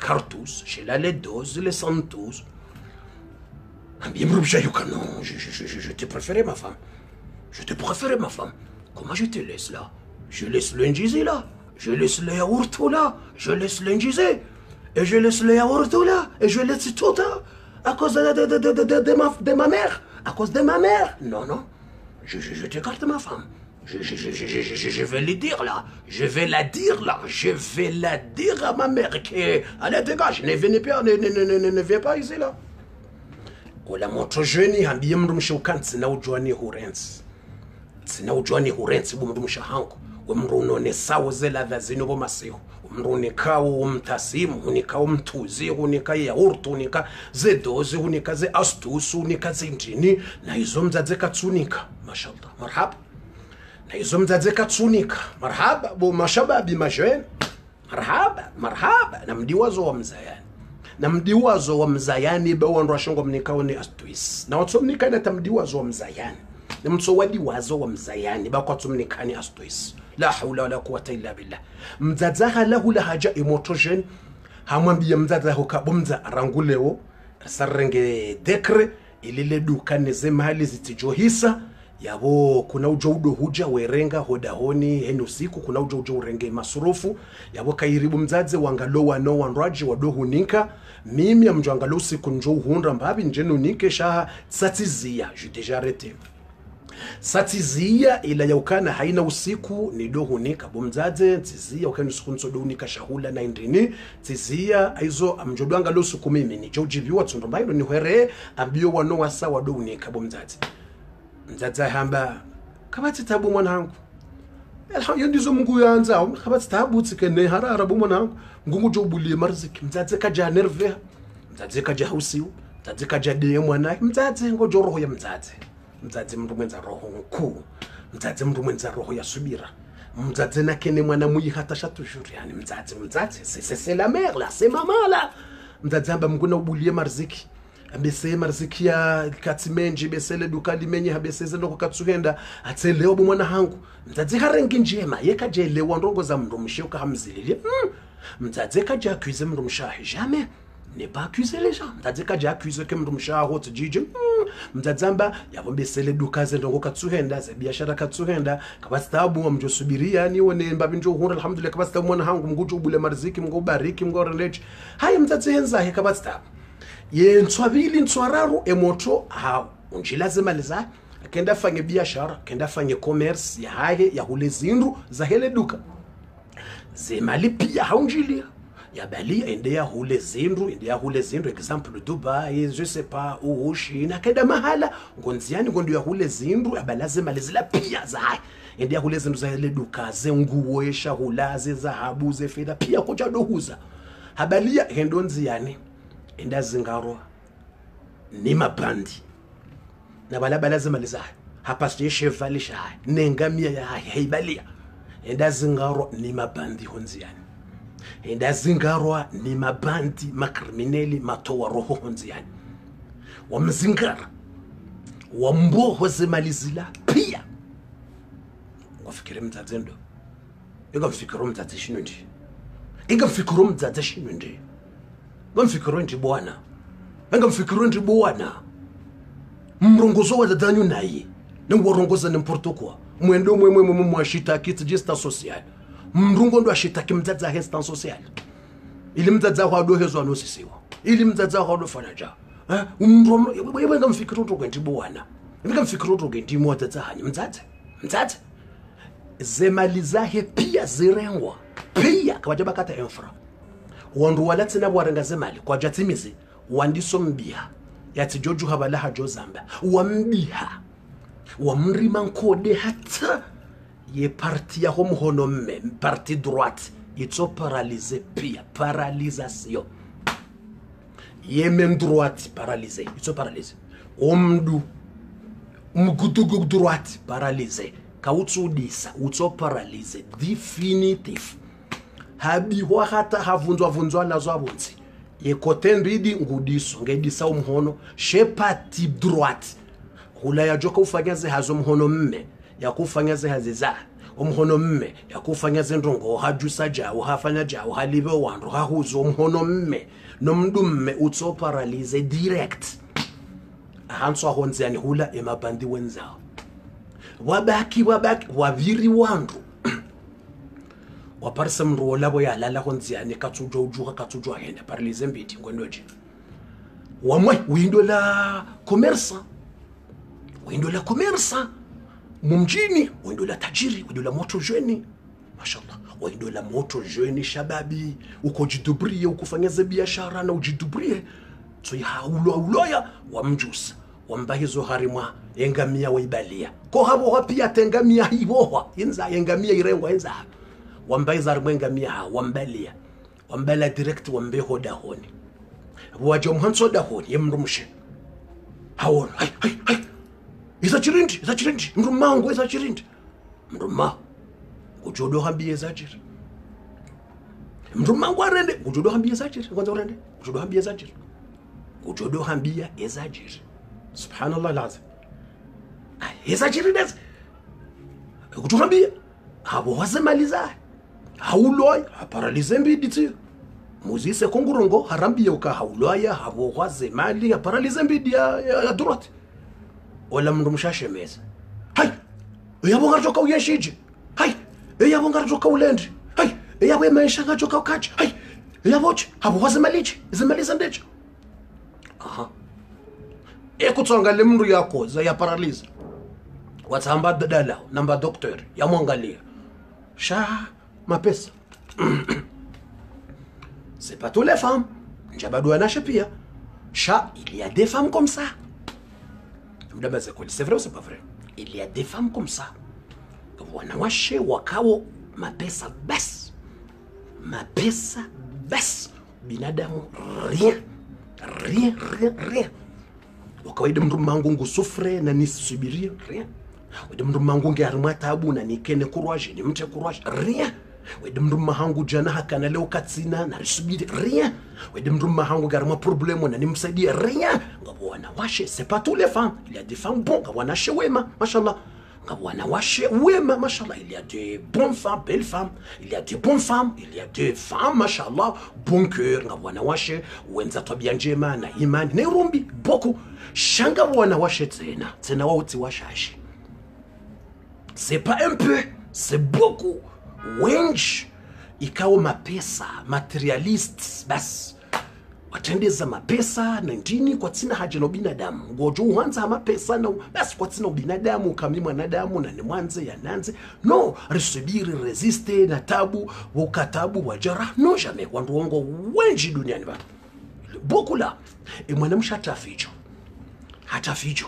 kartus haishelea le doze le santus ambie mrumshi ayuka non je, je, je, je te préférais ma femme. Je te préférais ma femme. Comment je te laisse là? Je laisse l'injizé là je laisse le yaourt là, je laisse l'injizé, et je laisse le yaourt là, et je laisse tout là, à cause de, de, de, ma, de ma mère, à cause de ma mère. Non, non, je, je, je t'écarte ma femme. Je, je, je, je, vais le dire là, je vais la dire là, je vais la dire à ma mère que, allez dégage, ne venez pas, ne, ne, ne, ne, viens pas ici là. ola moto jweni hambiye mndu mshaukan tsina ujwani hurensi tsina ujwani hurensi bu mndu mshahangu we mndu unone sawo zeladha zino bo masiho. Mndu unikawo umtasimu unika umthuzi unika yaurtu unika zedozi unika ze astusu unika zindini na izo mdzadze katsunika mashallah. Marhaba na izo mdzadze katsunika marhaba bo mashababi majweni marhaba marhaba na mdiwazo wa mzayani na mdiwazo wa mzayani bewandu ashongo mnikao ni astuis. Na watso mnikani ata mdiwazo wa mzayani ni mtso wadiwazo wa mzayani bakwatso mnikani astuis la haula wala quwata illa billah. Mdzadzaha lahu la haja emotogen. Hamwambie mdzadzaho kabomdza rangulewo sarenge dekre ilile duka neze mali zitijohisa. Yabo kuna ujo udo huja werenga hodahoni heni usiku kuna ujo ujo urenge masurufu. Yabo kairibu mzadze wangalo wano wanraji wado huninka. Mimi amjo angalo usiku njo uhunda mbabi njenu nike shaha tsatizia je déjà satizia ila yaukana haina usiku ni do hunika bomdzadze tizia ukani usiku nsodounika shahula na indini tizia aizo amjodwanga lo usiku mimi ni jojiviwa tsondo mbailo ni hwere ambiyo wano wasa wado unika bomdzadze mdzadze ahamba kabati tabu mwanangu. Yo ndizo mungu yanzawo kabati tabu tsikene harara bo mwanangu. Ngungu jobulie marziki mdzadzi kaja nerveha mdzadze kaja hausiu. Mdzadze kaja deye mwanaye mdzadze ngojo roho ya mdzadzi mdzadzi mndu mwenza roho nkuu. Mdzadze mndu mwenza roho ya subira. Mdzadze nakene mwana muyihata toujours yani mdzadze mdzadze c'est la mère là c'est maman là mdzadzi amba mnguna ubulie marziki. Abese marziki ya katsimenji besele duka limenye habeseze noko katsuhenda atselewa bo mwana hangu. Mdzadze harengi njema yekajelewa ndongo za mndu msheuka hamzililie mm. mdzadze kaja akwize mndu mshahi jamais n'est pas accuser les gens. Accuse ke mndu mshaho tijije mm. mdzadzi amba yabo besele duka ze ndongo katsuhenda ze biashara katsuhenda kabastabu amjosubiria nione mbabi njo hunda alhamdulillah kabastabu mwana hangu mgujo ubule marziki mngo ubariki mngo rendechi hayi mdzadzi henza he kabastabu ye ntswabili ntswararu emoto ha unjila mali zahe akenda afanye biashara akenda afanye commerce yahaye yahule zindu zahele duka zemali pia haunjilia yabalia endea hule zindu endea hule zindu example dubai je sais pas uhushina akenda mahala. Ngonziani ngondo yahule zindu abala zemali zila pia zahaye endea hule zindu zahele duka zenguwo yeshahula ze fedha pia kuja dohuza habalia hendonziani enda zingarwa ni mabhandi nabalabala zemali zayo hapasite yeshevali shayo nengamia ya haibalia enda zingarwa ni mabandi honziyani endazingarwa ni mabandi makrimineli matowa roho honziyani wamzingara wamboho malizila pia. Ngafikire mdzadze ndo? Ingamfikiro mdzadze shino ndi ingamfikiro mdzadze shino ndi ngamfikiro ndi bwana? Ingamfikiro ndi bwana? Mrongozo wa dadanyu naye. Ningwarongoza nimportokwa mwendo mwemwe mwemwe mwashitaki jista social mrungo ndo ashitaki mdzadza he stan social ili mdzadza ho do hezo anosisiwa. Ili mdzadza kwa do fanaja eh umro wewe ngamfikiro to kwendi bwana ngamfikiro to mwa mwadzadza hanyi mdzadza mdzadza zemali zahe pia zirengwa. Pia kabaja bakata infra wandu walatsina bwarenga zemali kwajatsimizi wandiso mbiha yati joju habalaha jo zamba wambiha. Wamrima nkode hata ye parti yako muhono mme parti droite. Itso paralize pia paralisation ye main droite paralize itso paralize omdu mgutugu droite paralize kautsudisa utso paralize definitive. Habihwa hata havunzwavunzwa lazo abunzi yekote mbidi ngudiso ngedisa umhono shepati droite. Hulaya joka ufanyaze hazo mhono mme yakufanyaze zihaziza. Umhono mme yakufanya ndongo hajusa jawo hafanya jawo halibe wandu hahuzo umhono mme nomndu mme utso paralize direct. Ahanswa honzani hula emabandi wenzao wabaki wabaki waviri wandu. Waparisa mndu wolavo yalala honziani katsujwa ujuha katsujwa hene paralize mbiti ngwendoje wamwe windo la komersa windo la komersa mumjini waindola tajiri waindola moto jeni mashallah waindola moto jweni shababi. Ukojidubrie ukufanyeze biashara na ujidubrie. Tsuihauloa uloya wamjusa wamba hizo harimwa engamia waibalia ko havo wapia tengamia hivoha inza engamia irengwa inza wamba iza harimwa engamia ha wambalia wambala direct wambeho dahoni wajo mhanso dahoni yemrumshe hawona hai hai hai iza chirindi iza chirindi. Izachirindi iza chirindi. Mruma ujodo mnduma mrumangu arende Kuchodo hambi za chiri kwanza urende Kuchodo hambi za chiri hambi hambia ezajiri subhanallah alazim. Ezajiri dezi kutuhambia habo wazemaliza hauloya haparalize mbidi tsiyo muzise kongurongo harambia uka hauloya habo wazemali haparalize mbidi ya, ya, ya durati wala mndu mshashemeza hai yabo ngatoka uyeshije hai yabo ngatoka ulendi hai yabo maisha ngatoka ukaje hai yaboche habo wazemaliche zemaliza ndecho aha. Ekutsonga le mndu yakoza ya paraliza watsamba dala namba doctor yamwangalia sha mapesa. C'est pas tous les femmes njabadu anashe pia. Sha il y a des femmes comme ça mdamaze quoi c'est vrai ou c'est pas vrai? Il y a des femmes comme ça. Wanawashe wakao mapesa basi. Mapesa basi. Binadamu rien. Rien rien rien. Wakawaida mndu mangu ngusufre na nisubirie rien. Wede mndu mangu ngeharimwa tabu na nikene kurwaje nimte kurwaje rien wede mndu mahangu jana hakana leo katsina na risubiri rien. Wede mndu mahangu ngeharimwa problemo na nimsaidie rien. Ngabo wanawashe c'est pas tous les femmes. Il y a des femmes bon ngabo wanashe wema mashallah. Ngabo wanawashe wema mashallah. Il y a des bonnes femmes belles femmes. Il y a des bonnes femmes il y a des femmes mashallah. Bon cœur ngabo wanawashe wenza tabia njema na imani. Na irumbi boku shanga wanawashe tena. Tena wauti washashe c'est pas un peu c'est beaucoup wengi ikawa mapesa materialists, basi watendeza mapesa na ndini kwa tsina haja na ubinadamu. Ngojo uhanza mapesa na basi kwa tsina ubinadamu kamni mwanadamu na ni mwanze ya nanze. No resubiri resiste na tabu ukatabu wajara no jamais wandu wongo wengi duniani ba. Bukula e et mwana mshata ficho hata ficho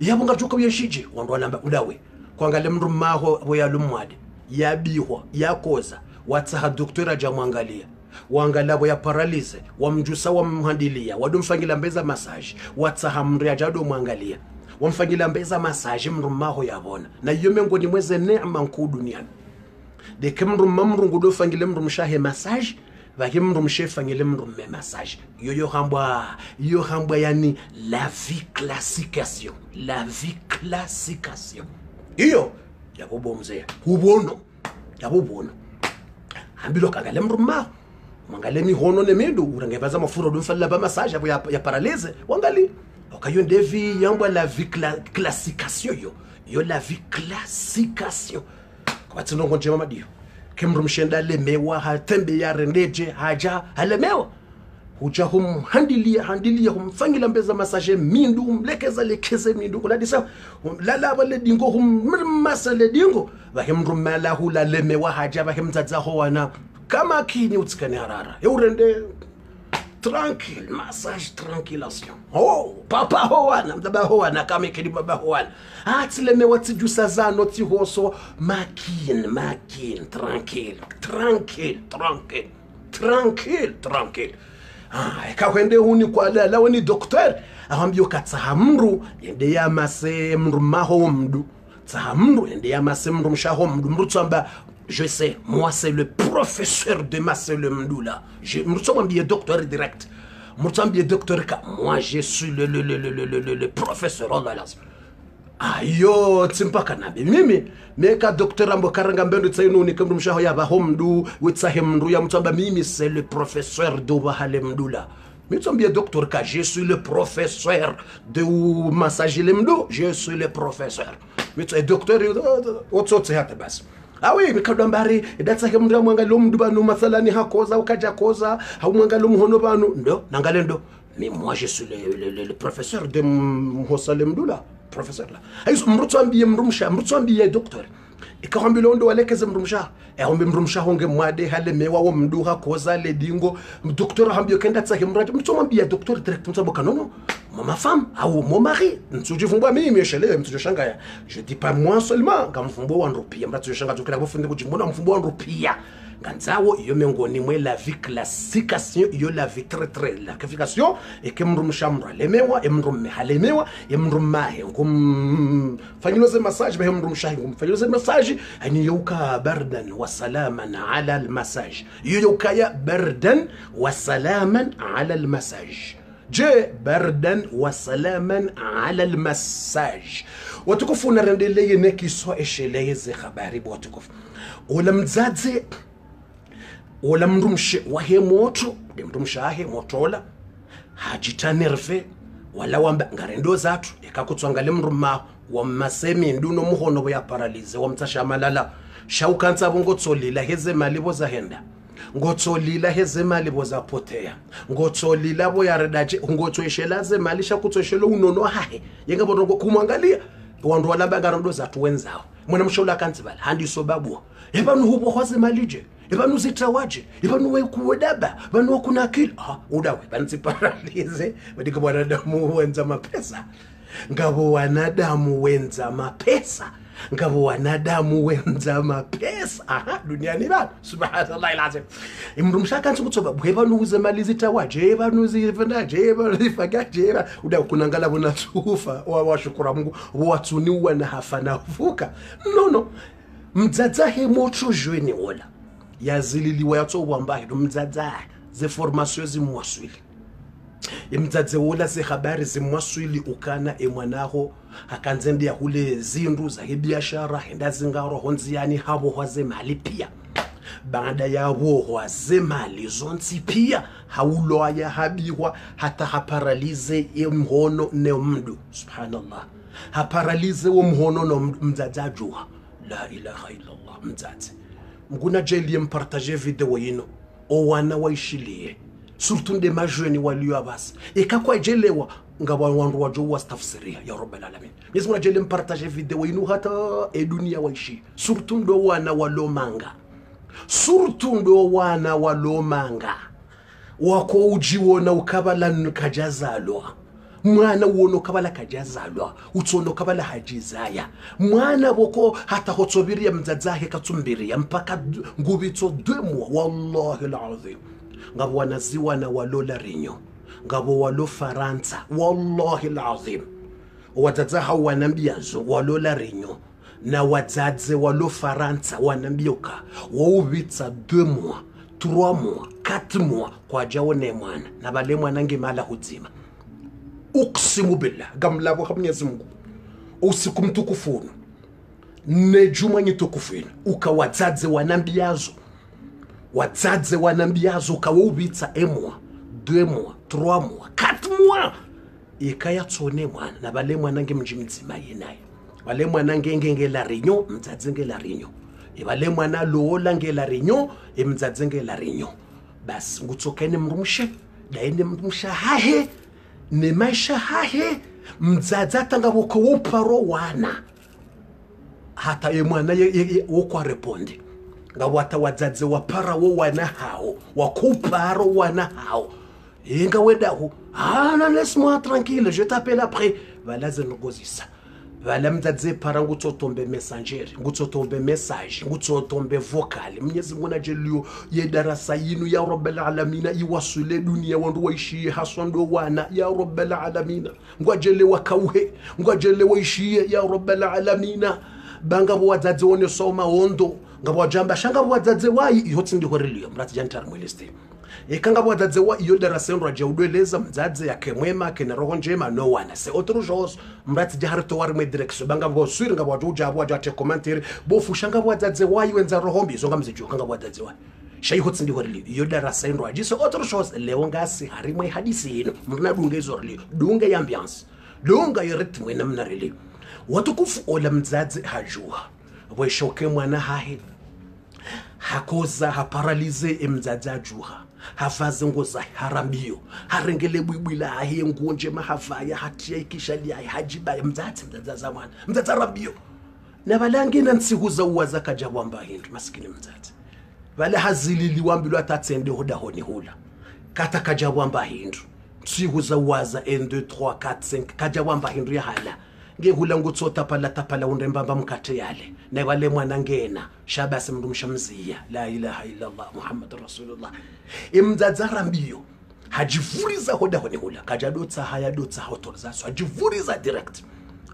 yabo ngatuka uyeshije? Wandu walamba udawe. Kwangale mndu maho boyalumwade yabihwa yakoza watsaha doktora jamwangalia wangalabo ya paralize wamjusa wamhandilia wadomfangila mbeza masaji watsaha mri ajado mwangalia wamfangila mbeza masaji mrumaho yavona na iyo miongoni mweze neema nkuu duniani. Deke mndu mrungu dofangile mrumshahe masaji vake mrumshe fangile mrumme masaji yoyo hambwa iyo hambwa yani la vie classication la vie classication iyo yabobomzea hubono yabobono hambilo kangale mndu mmaho mwangale mihono nemindu urangevaza mafuro domfalila bamasaje avo ya, ya paralise wangali. Okayo ndevi yambwa la vie cla, classication yo. Yo la vie classification kwabatsinongo njema madiyo kemndu mshenda lemewa hatembe yarendeje haja halemewa huja humhandilia handilia humfangila mbeza masaje mindu humlekeza lekeze mindu kuladisa lalava ledingo hummasa ledingo vahemrumala hulalemewa haja vahemdzadzaho wana kama kini utsikane harara. Eurende tranquille massage tranquillation oh papa howana mdaba howana kama kedi baba howana. Atsilemewa tsijusa zano tsihoso makin makin tranquille tranquille tranquille tranquille tranquille kakwende huni kwa la lawe ni docteur ahambio katsaha mru yende yamase mru maho mdu tsaha mru yende yamase mru mshaho mdu mru tsamba je sais, moi c'est le professeur de Marcel Mdoula. Je me suis bien docteur direct. Je suis bien docteur ka. Moi je suis le, le, le, le, le, le, le, le professeur. Oh là là. Ayo tsimpaka nabe mimi. Meka doktera mbo karanga mbendo tsaino ni kamdu mshaho ya bahomdu wetsahe mndu ya mtsamba mimi c'est le professeur de bahale mdula mitsambia docteur ka je suis le professeur de massage le mdu je suis le professeur. Mitsa docteur otsotse hata basi. Awe mikadwa mbari idatsake mndu amwangalo mndu banu mathalani hakoza ukaja koza haumwangalo muhono banu. Ndo nangale ndo mais moi je suis le, le, le, le professeur de mhosale mdula professeur la aizo mrutswambiye mrumsha mrutswambiye docteur ikahambile ndo walekeze mndu mshaha ehombe mndu mshaha onge mwade halemewa wo mndu hakoza le dingo doktora hambio kenda tsahe mradi mtsomwambia doktor direct mtsoboka nono ma femme au mon mari nsujivumbwa mimi eshele mtsoshanga ya je dis pas moi seulement ngamvumbwa wanrupia mratsoshanga tsokera kufunde kuti mbona mvumbwa wanrupia nganzawo iyo miongoni mwe la vie classification iyo la vie très très la classification eke mndu mshamra lemewa emndu mmehalemewa emndu mmahe ngumfanyiloze massage behe mndu mshahi ngumfanyiloze massage ani yauka bardan wa salaman ala almassage iyo yaukaya bardan wa salaman ala almassage je bardan wa salaman ala almassage watukufu unarendeleye nekiswa esheleze habari watukufu. Ula mdzadze ola mndu mshe wahe moto de mndu mshahe motola hajita nerve wala wamba ngarendo zatu ekakutswangale mndu ma wa masemi nduno muhono boya paralize wa mtsasha malala. Shaukanza bongotsolila heze mali bozahenda ngotsolila heze mali bozapotea ngotsolila boyaredaje ngotsoeshela ze mali shakutsoeshela unono hahe. Yenga borongo kumwangalia. Wandu walamba ngarendo zatu wenzao. Mwana mshaula kanzibala handiso babu ebanu hubo hwaze malije ebanu zitawaje ebanu wekuwedaba banu wakuna akili ah udawe banziparalize badika wanadamu wenza mapesa. Ngabo wanadamu wenza mapesa. Ngabo wanadamu wenza mapesa. Aha duniani bana. Subhanallah alazim imndu mshakanzi kutsoba bwebanu uze mali zitawaje ebanu zivendaje ebanu zifagaje udawe kunangala bona tufa wa washukura Mungu watsuniwa na hafana vuka. No no. Mdzadzahe moto jweni ola yazililiwa yatsobwambahe nomdzadzahe zeformation zimwaswili imdzadze wola zehabari zimwaswili ukana emwanaho hakanzendia hule zindu zahebiashara henda zingaroho nziyani havohwa zemali pia. Baada ya wohwa zemali zonsi pia haulwaya habihwa hata haparalize emhono nemndu subhanallah. Haparalize womhono nomdzadzajuha la ilaha illallah mdzadze mkuna jelie mpartaje video yino. Owana waishilie. Surtout nde majeni walio abasi. Ikakwa jelewa ngaba wandu wajo wastafsiria ya rabbal alamin yesu muna jele mpartage video yino hata e dunia waishi. Surtout ndo wana walomanga surtout ndo wana walomanga wako ujiwona ukabala kajazalwa mwana uwona ukabala kajazalwa utsono ukabala hajizaya mwana boko hata hotsobiria mdzadzahe katsumbiriya mpaka ngubitso dwemwa wallahi alazim. Ngabo wanaziwana walola rinyo ngabo walo faransa wallahi alazim. Wadzadzaha wanambiyazo walola rinyo na wadzadze walo faransa wanambiyoka wouvitsa 2 mois 3 mois 4 jawo ne mwana na vale mwana ngemala hudzima uksimu billah. Gamlabo mwenyezi mungu. Usiku mtukufunu nejuma nyitukufuni ukawadzadze wanambiyazo wadzadze wanambiazo ukawouvitsa emwa deux mois katmwa. Ikayatsone mwana na vale mwana ngemji mdzima yenaye vale mwana ngenge ngela rinyo mdzadze ngela rinyo. Ivale mwana loola ngela rinyo imdzadze ngela rinyo. Basi ngutsokene mrumshe daende mrumsha hahe nemaisha hahe mdzadze atanga voko woparo wana hata ye mwana ye- ye- ye- wokwareponde ngabo hata wadzadze wapara wo wana hao wakuparo wana hao. Inga wedaho ana laisse-moi tranquille je t'appelle après. Vala zinogozisa vala mdzadze para ngutsotombe messengeri ngutsotombe message ngutsotombe vocal. Mnyezi mungu najeliyo yedarasa yinu ya rabbal alamina iwasule dunia wandu waishiye haswa ndo wana ya rabbal alamina. Ngwajele wakauhe ngwajele waishiye ya rabbal alamina. Bangabo wadzadze wone soma hondo ngabo wajamba shangabo wadzadze wayi iyo tsindihoreliyo mrati jantari mweleste ikangabo wadzadze wa iyo darasenu raja udweleza mdzadze yake mwema akena roho njema no wana se. Otru jos mrati jahari to wari mwe direction bangabo swiri ngabo waju ujabo waju ate commentaire bofu shangabo wadzadze wayi wenza roho mbi zonga mzijo kangabo wadzadze wayi shaiho tsindihoreliyo iyo darasa enu raja so otru jos leo ngasi hari mwe hadisi ino mrina dunga izoreliyo dunga ya ambiance dunga ya ritmu ina mnareliyo watukufu ola mdzadze hajuha weshoke mwana hahe hakoza haparalize emdzadze ajuha havaze ngoza harambio. Harengele bwibwila hahe nguo njema havaya. Hatia ikishali hahe hajibaya. Mzaza mdzadze za mwana mdzadze nsihuza nabalangina ntsihuza uwaza kaja wamba hindu. Maskini mzati. Vala hazilili wambilwa tatsende hodahoni hula. Kata kaja wamba hindu. Ntsihuza uwaza 1 2 3 4 5 kaja wamba hindu yahala ngihula ukuthi otaphala taphala unrembamba mkhathiyale. Nebale mwana ngena shabase mntu mshamziya. La ilaha illallah muhammad rasulullah. Imdzadzarambiyo hajivuriza hoda hone hula. Kajadotsa hayadotsa hautorizatso hajivuriza direct.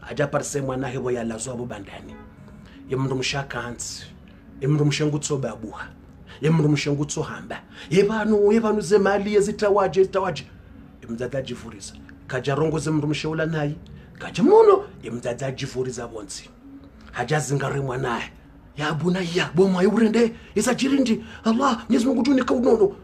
Ajaparise mwana hebo yalazwa bubandani yemrumsha kansi yemrumsha ngutso babuha yemrumsha ngutso hamba. Yebanu yebanu zemali yezitawaje zitawaje imdzadzajivuriza kajarongoze mrumsha ula nayi msheula naye kaja muno imdzadza ajivuriza bonzi. Hajazingare mwanaye yabuna ya bomwa iurende isachirindi allah mwenyezi mungu tunika unono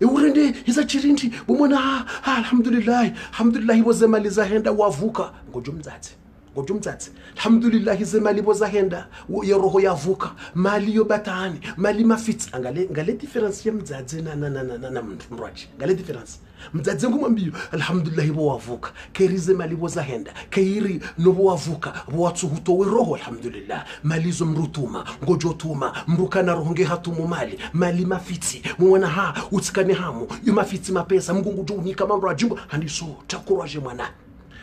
iurende isachirindi bomwana alhamdulillahi. Alhamdulillahi wozemali zahenda wavuka. Ngojo mdzadzi ngojo mdzadzi alhamdulillahi zemali bozahenda yeroho yavuka. Mali yobatani mali mafitsi angale ngale difference yemdzadzi na na na na na, na mndu mrwaji ngale difference mdzadzi ngumwambiyo alhamdulillahi bo wavuka. Kerize mali bozahenda keiri nobo wavuka. Bowatsuhuto weroho alhamdulillah. Malizo mrutuma ngojotuma mrukana roho ngehatumu mali. Mali mafitsi mumwana ha utsikane hamu. Imafitsi mapesa. Mngungu tuunika mambo ajimbo handiso takurwaje mwana?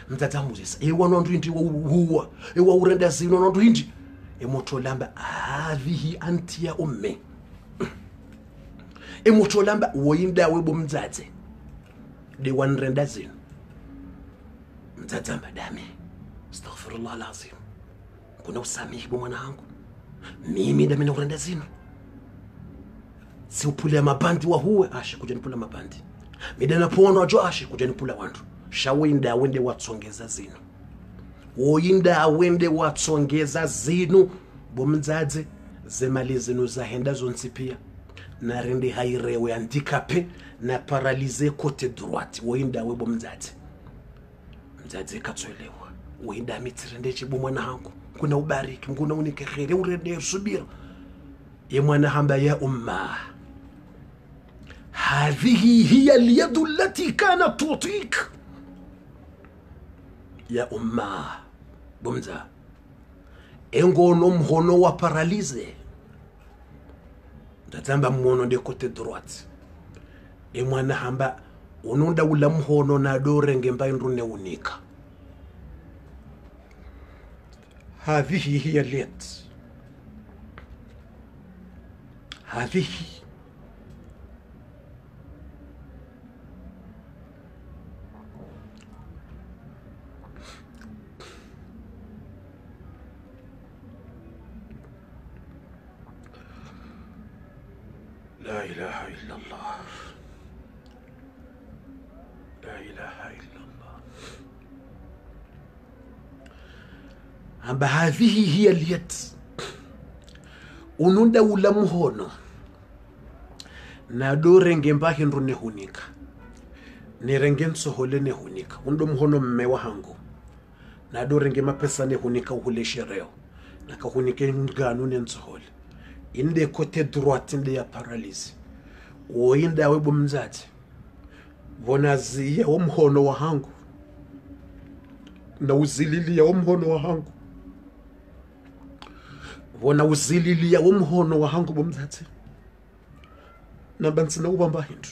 Mdzadzamuzisa ewanondu indi huwa ewaurenda zino nondu indi. Emotolamba hadhihi anti ya umme. Emotolamba woyindawe bomdzadze dewanrenda zino mdzadzamba dame. Astaghfirullah alazim. Kuna usamihi bomwana mwanangu. Mimi dame naurenda zino siupule mabandi wahuwe ashe kuja nipula mabandi. Midanapoona ajo ashe kuja nipula wantu shawinda wende watsongeza zinu. Woyinda wende watsongeza zinu. Bomdzadze zemali zinu zahenda zonsipia narende hairewe na paralize kote droite. Woinda we bomdzadze mdzadze katswelewa. Woinda mitsirende chibo mwana hangu. Kuna ubariki nguna unike kheri urende subira ye mwana hamba ya umma. Hadhihi hiya lyadu allati kanat tutik. Ya umma. Bomza engono mhono wa paralize ndatsamba mmono nde kote droite emwana hamba unonda ula mhono na dorenge mbaindu neunika hadhihi hiya lyad hadhihi لا La ilahe illallah. La ilahe illallah. Amba hadhihi hiya lyat ununda ula muhono nado renge mbahe ndu nehunika nirenge nsohole nehunika undo mhono mme wahangu nado renge mapesa nehunika uhule shereo. Nakahunike nganu nensohole nentsohole inde kote droite inde ya paralyse. Woyinda we bomzati bona ziya womhono wahangu na uzililia womhono wahangu bona uzililia womhono wahangu bomzati namba nsina ubamba hindu.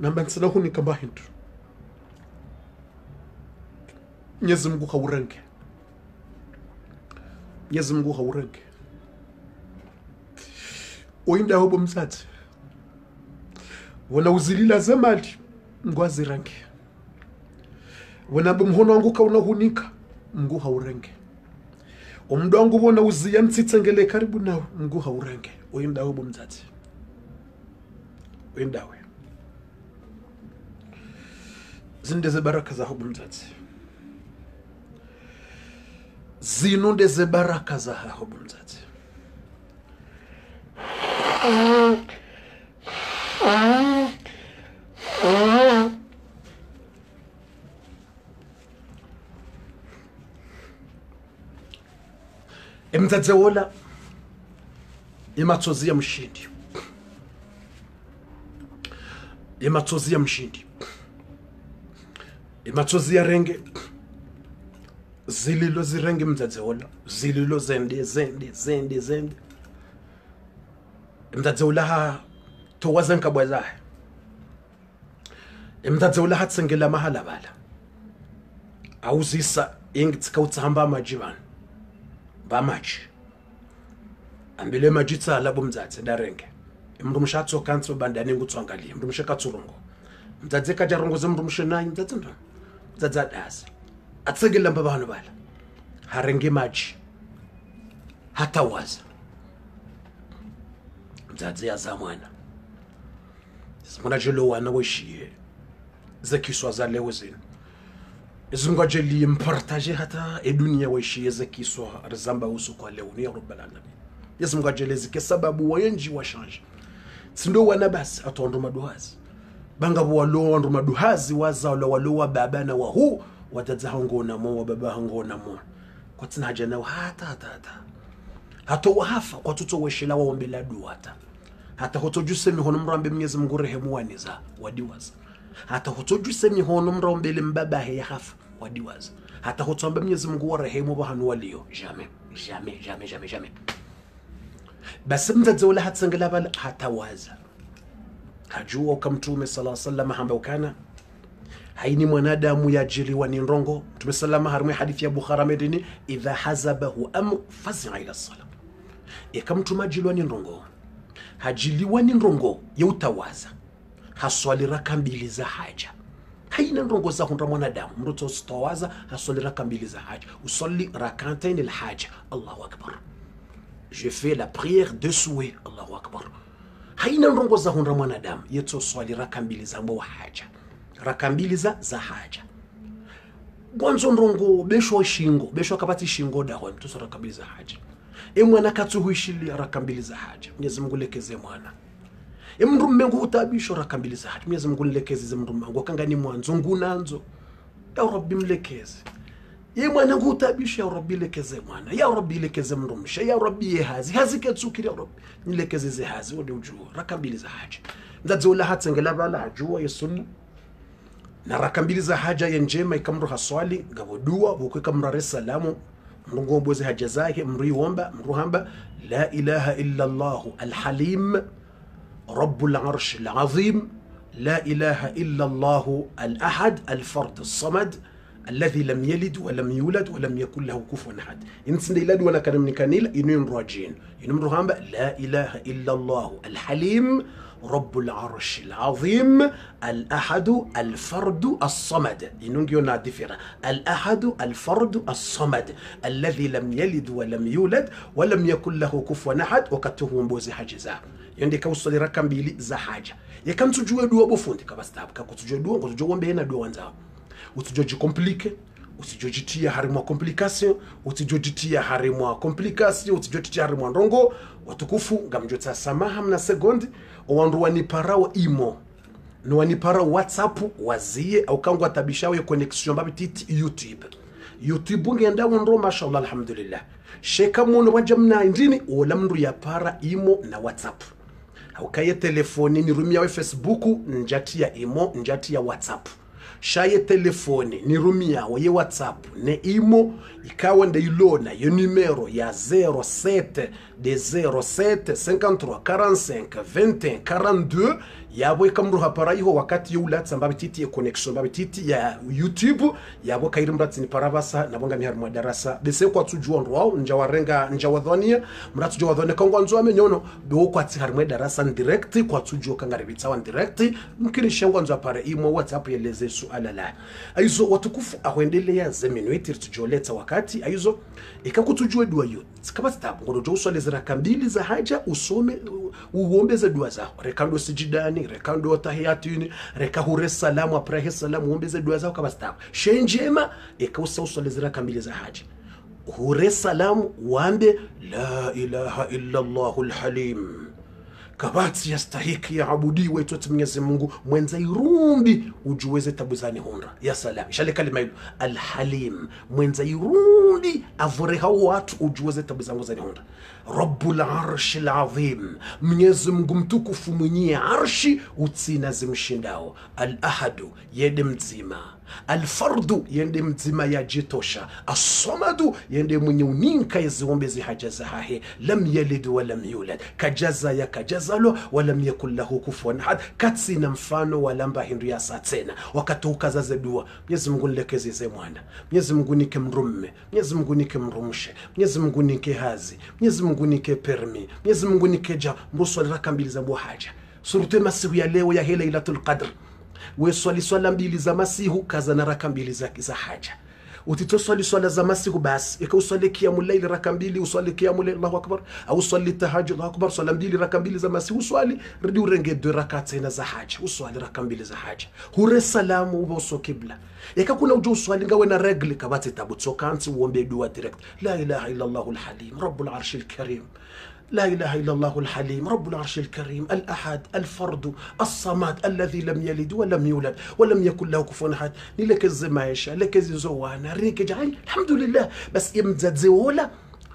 Namba nsina hunika mbahindu nyezi mngu haurenge nyezi mngu haurenge oyindawo bomsatsi wona uzilila zemali ngwazirange wona bomhono wangu kaunahunika mngu haurenge umndu wangu wona uziya ntsitsengele karibu nawe mngu haurenge oyindawo bomsatsi oyindawe zindeze baraka zaho bomsatsi zino ndeze baraka bomsatsi emdzadze wola yematsozi ya mshindi yematsozi ya mshindi yematsozi ya renge zililo zirengi mdzadzeola zililo zende zende zende zende mdzadzeola ha towazenkabwa zahe mdzadzeola ha tsengela mahala bala. Awuzisa ingitsika utsahamba amaji banu bamaji ambile maji tsala bomdzadze darenge. Mndu mshatso kantso bandani ngutswangalie mndu mshakatsurungo mdzadze kajarongoze mndu mshenayi mdzadze ndo mdzadze adasa atsengela mba banu bala. Harenge maji hatawaza mdzadze yaza mwana. Simona jelo wana weshiye zekiswa zalewo zinu izingwajeli mpartaje hata edunia weshiye zekiswa rizamba usu kwa ya rabbal alamin yazimgwajele lezike sababu wayenji washanje sindo wana basi atondo maduhazi. Banga walo wandu maduhazi wazalo walo wa baba na wahu watadza hangona mo wa baba hangona mo. Kwa tsina hata hata hata. Hato wahafa kwa weshela waombela duata hata hotojuse mihono mrambe mnyezi Mungu rehemu waniza wadiwaza. Hata hotojuse mihono mrambele mbabahe yahafa wadiwaza. Hata hotomba mnyezi Mungu wa rehemu bahanu walio. Jamais jamais jamais jamais jamais. Basi mdzadze ula hatsengela bala hatawaza. Hajua ukamtume sala salama hamba ukana. Haini mwanadamu yajiriwa ni nirongo mtume salama harimwe hadithi ya bukhara medini idha hazabahu amru fazi ila sala ikamtuma jiliwa ni ndongo hajiliwa ni ndongo yeutawaza haswali raka mbili za haja haina ndongo za hundra mwanadamu mruto stowaza haswali raka mbili za haja usalli rakantain alhaja allahu akbar je fais la prière de souhait allahu akbar haina ndongo za hundra mwanadamu yeto swali raka mbili za mbo haja raka mbili za za haja gwanzo ndongo besho shingo besho akapati shingo dawa mtoto raka mbili za haja e mwana katsuhuishilia raka mbili za haja mwenyezi Mungu lekeze mwana. E mndu mmengu utabisho raka mbili za haja mwenyezi Mungu nilekezeze mndu mmangu akangani mwanzo ngunanzo ya rabbi mlekeze. Ye mwana ngutabisha ya rabbi lekeze mwana. Ya rabbi lekeze mndu msha ya rabbi ye hazi. Hazi ketsukiri ya rabbi. Nilekezeze hazi wode ujua raka mbili za haja ndadzola hatsengela bala ajua yesunna na raka mbili za haja ye njema ikamru haswali ngabodua bukwe kamrare salamu mrungu mboze haja zake mriomba la ilaha illa allah alhalim رب العرش العظيم. لا إله إلا الله الأحد الفرد الصمد الذي لم يلد ولم يولد ولم يكن له كفوا أحد. إن سنديلاد ولا كان من كانيل إنو راجين مرهام لا إله إلا الله الحليم رب العرش العظيم الأحد الفرد الصمد. ينونجيونا ديفيرا الأحد الفرد الصمد الذي لم يلد ولم يولد ولم يكن له كفوا أحد وكتبه مبوزي حجزا يندي كوصلي رقم بيلي زا حاجة. يكن تجوه دوا بفوندي. كبستاب. كتجوه دوا كتجوه بينا دوا وانزا. وتجوه جي كومبليكي. usijojitia hari mwa complication usijojitia hari mwa complication usijojitia hari mwa رونغو watukufu ngamjotsa samaha mna segondi owandu waniparawo imo. Niwanipara whatsapp wazie au kangu connection babititi youtube. Youtube ngenda ndo mashallah alhamdulillah. Sheka muno waja mna ndini ola mndu yapara imo na whatsapp. Aukaye telefoni ni rumi yawe facebook njati ya imo njati ya whatsapp shaye telefoni nirumiawo ye whatsapp ne imo ikawa ndeilona yo numero ya 07 de 07 53 45 21 42 yabo ikamru hapara iho wakati yo ulatsa mbabititi connection mbabititi ya youtube yabo kairi mratsi ni parabasa nabonga mihari mwa darasa bese kwa tujua ndwao njawarenga njawadhonia mratu jawadhonia kangwa nzo amenyono bewo kwa tsi hari mwa darasa direct kwa tujua kangari wa direct mkini shangwa nzo apare imo whatsapp yeleze suala la. Aizo watukufu awendelea zemino yetir tujoleta wakati aizo ikakutujua dua yo ngodo jo uswale ziraka mbili za haja usome uombeze dua zao rekando sijidani rekando tahiyatini reka hure salamu aprahe salamu uombeze dua zao kaba she shenjema ekausa uswale ziraka mbili za haja. Hure salamu wambe la ilaha illa allahul kabati ya stahiki yastahiki yaabudiwe ati mwenyezi mungu. Mwenza irumbi ujuweze tabuzani hunda ya salam. Ishale kalima hilo. Alhalim. Mwenza irumbi avurehao watu ujuweze tabuzangu zani hunda rabbul arshi lazim mwenyezi mungu mtukufu mwenye arshi utsina zimshindao. Alahadu yede mzima alfardu yende mzima yajitosha assamadu yende mwenye uninka yeziombe zihaja zahahe lam yalid walam yulad. Kajaza yakajazalo walam yakun lahu kufuan ahad. Katsina mfano walamba hindu yasa tena. Wakati ukazaze dua mwenyezi mungu nilekezize mwana. Mwenyezi mungu nike mrumme. Mwenyezi mungu nike mrumshe mwenyezi mungu nike hazi. Mwenyezi mungu nike permi. Mwenyezi mungu nike ja mbuswali raka mbili za haja surutema siku ya leo ya lailatul qadr weswali swala mbili za masihu kaza na raka mbili za, za haja. Utitoswali swala za masihu basi ikauswali kiamu laili raka mbili uswali kiamu laili allahu akbar. Au uswali tahajud allahu akbar swala mbili raka mbili za masihu uswali ridi urenge dwe raka tena za haja. Uswali raka mbili za haja. Hure salamu uba uso kibla. Yakakuna ujo uswali ngawe na regli kabati tabu tsokansi uombe dua direct. La ilaha illa allahu alhalim rabbul arshil alkarim لا إله إلا الله الحليم رب العرش الكريم الأحد الفرد الصمد الذي لم يلد ولم يولد ولم يكن له كفوا أحد. لك الزمايشة لك الزوانة رينك جعل الحمد لله. بس يمزد زولا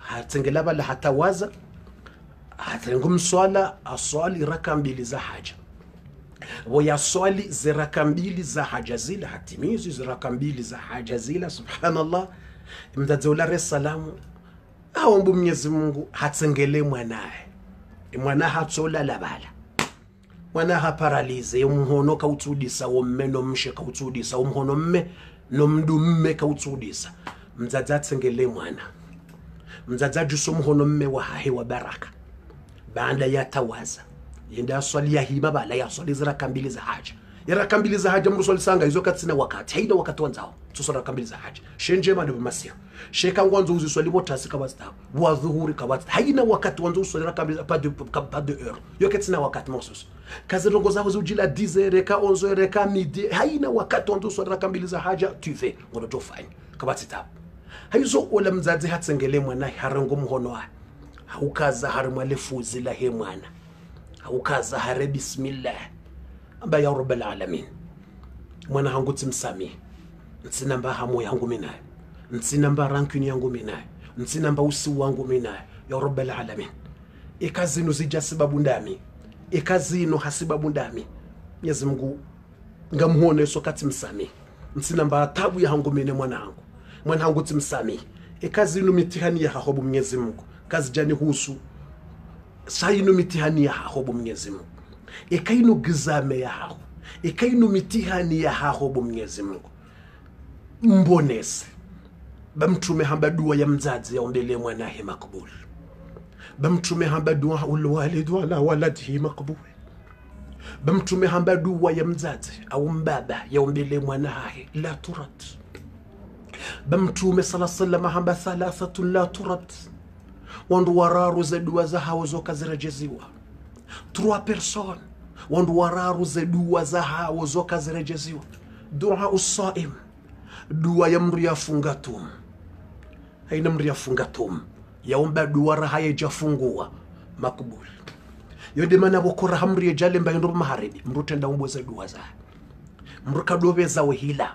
هتنقلبها حتى وازا هتنقم سؤالا السؤال رقم بيلي زا حاجة. ويا سؤالي زي رقم بيلي زا حاجة زيلا هتميزي زي رقم بيلي زا حاجة زيلا سبحان الله. مدد زولا رسالة awomba mwenyezi mungu hatsengele mwanaye. Mwana hatsolala bala mwana haparalize umhono kautsudisa womme nomshe kautsudisa umhono mme nomndu mme kautsudisa mdzadza atsengele mwana. Mdzadza ajusa umhono mme wahahe wa baraka baada yatawaza yenda aswali yahima bala yaswali ziraka za haja iraka mbili za haja mruswali sanga izo katsina wakati. Haina wakati wanzao tusora raka mbili za haja. Shenje mane bamasiya sheka ngwanzo uziswali botasi kabasta. Wa dhuhuri kabasta. Haina wakati wanzo uswali rakambiliza mbili pas de pas de heure. Yo katsina wakati mosus kazi rongo zao zujila 10 reka 11 reka midi. Haina wakati wanzo uswali rakambiliza mbili za haja tuve ngono tofanya kabati tabu. Haizo ola mzazi hatsengele mwana harango muhono wa. Haukaza harimwale fuzi la he mwana. Haukaza hare bismillah amba ya rabbal alamin. Mwana hangu tsimsami ntsinamba hamu yangu minaye ntsinamba rankuni yangu minaye ntsinamba usi wangu minaye ya rabbal alamin. Ikazinu zija sababu ndami. Ikazinu hasibabu ndami. Mwenyezi mungu ngamuone so kati msami ntsinamba tabu ya hangu mine mwana hangu. Mwana hangu tsimsami ikazinu mitihani ya hahobu mwenyezi mungu. Kazi jani husu. Sayinu mitihani ya hahobu mwenyezi mungu ikaino gizame ya haho ikaino mitihani ya hahobu mnyezi mungu. Mbonese. Bamtume hamba dua ya mzazi yaombele mwanahe makbul. Bamtume hamba dua ulwalid ala waladihi makbul. Bamtume hamba dua ya mzazi au mbaba yaombele mwanahe la turat. Bamtume sala salama hamba thalathatun la turat. Wandu wararu za dua za hao zoka zirejeziwa trois personnes. Wandu wararu za dua za hao zoka zirejeziwa. Dua usaim. Dua ya mru yafunga tum. Haina mru yafunga tum. Yaomba dua raha yejafungua makbul yode mana bokora hamri yajale mba ndo maharibi. Mru tenda umboza dua za. Mru kadobeza wehila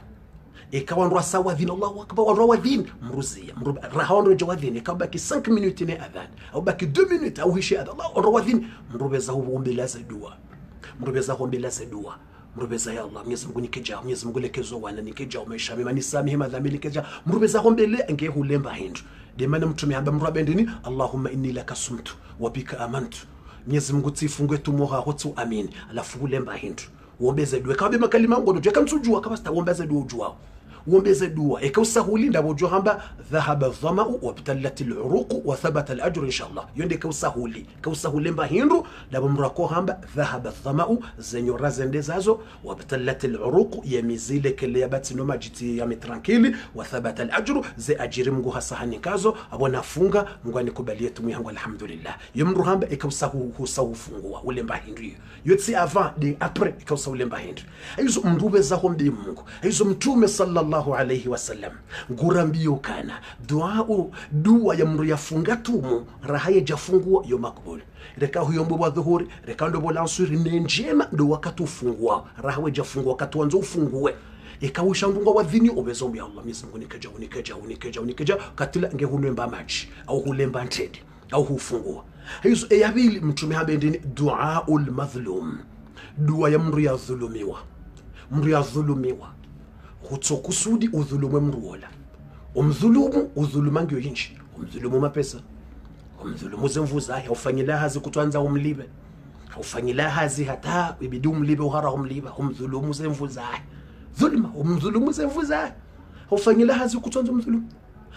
ikawa ndo sawa dhini Allahu akbar wa rawadhin mruzia mru raha ndo dhini ikawa baki 5 minutes ne adhan. Au baki 2 minutes au hishi adhan. Allah rawadhin mrubeza huombela za dua mrubeza huombela za dua mrubeza ya Allah Mwenyezi Mungu nikija Mwenyezi Mungu lekezo wana nikija umeisha mema nisamehe madhambi nikija. Mrubeza huombele nge hulemba hindu. De maana mtume hamba ndini Allahumma inni laka sumtu wa bika amantu. Mwenyezi Mungu tifungwe tumoha hotu amin. Alafu hulemba hindu. Uombeze dua kabe makalima ngono jeka msujua kama sta uombeze dua ujuao uombeze dua. Ikausahuli ndabo jo hamba dhahaba dhamau wabtalat luruqu wathabata lajru inshallah. Yonde kausahuli kausahuli mba hindu ndabo mrako hamba dhahaba dhamau zenyora razende zazo. Wabtalat luruqu yamizile kele yabati no majiti ya mitrankili. Wa thabata ze ajiri mngu hasahani kazo. Abona funga mungu anikubalie tumu yangu alhamdulillah. Yomru hamba ikausahu husahu fungua ule mba hindu yotsi avant de après ikausahu ule mba hindu. Aizo mndu zaho mbi mungu. Aizo mtume sallallahu sallallahu alayhi wasallam ngurambio kana. Duau dua ya mndu yafunga tumu. Raha yejafungua yo makbul. Reka huyo mbo wa dhuhuri reka ndo bola nsuri ne njema ndo wakati ufungua raha wejafungua wakati wanzo ufungue. Ikawisha wa dhini obezombi ya Allah. Mwenyezi Mungu nikeja unikeja unikeja unikeja katila nge hulemba maji. Au hulemba ntedi au hufungua. Hizo eyabili mtume habendini duaul madhlum. Dua ya mru ya dhulumiwa. Mru yadhulumiwa hutsokusudi udhulumwe udhulume mruola umdhulumu udhuluma ngiyo yinji umdhulumu mapesa umdhulumu zemvu zahe aufanyila hazi kutwanza umlibe aufanyila hazi hata ibidi umlibe uhara umliba umdhulumu zemvu zahe dhulma umdhulumu zemvu zahe aufanyila hazi kutwanza umdhulumu.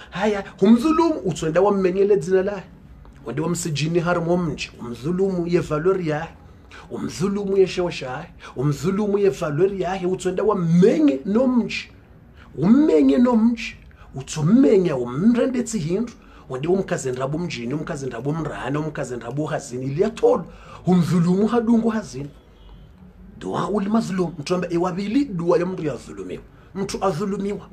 Haya umdhulumu utswenda wammenyele dzina lahe wende wamsijini harimo mji umdhulumu ye valori yahe umdhulumu yeshewa shahe umdhulumu ye valori yahe utswenda wammenye nomji ummenye nomji utsumenya umrendetsi hindu wende umkazendrabo mjini umkazendrabo mrana umkhazendraba hazini iliyatolo umdhulumu hadungu hazini dua ulimazlum mtu ambaye iwabili dua ya mtu yadhulumiwa mtu adhulumiwa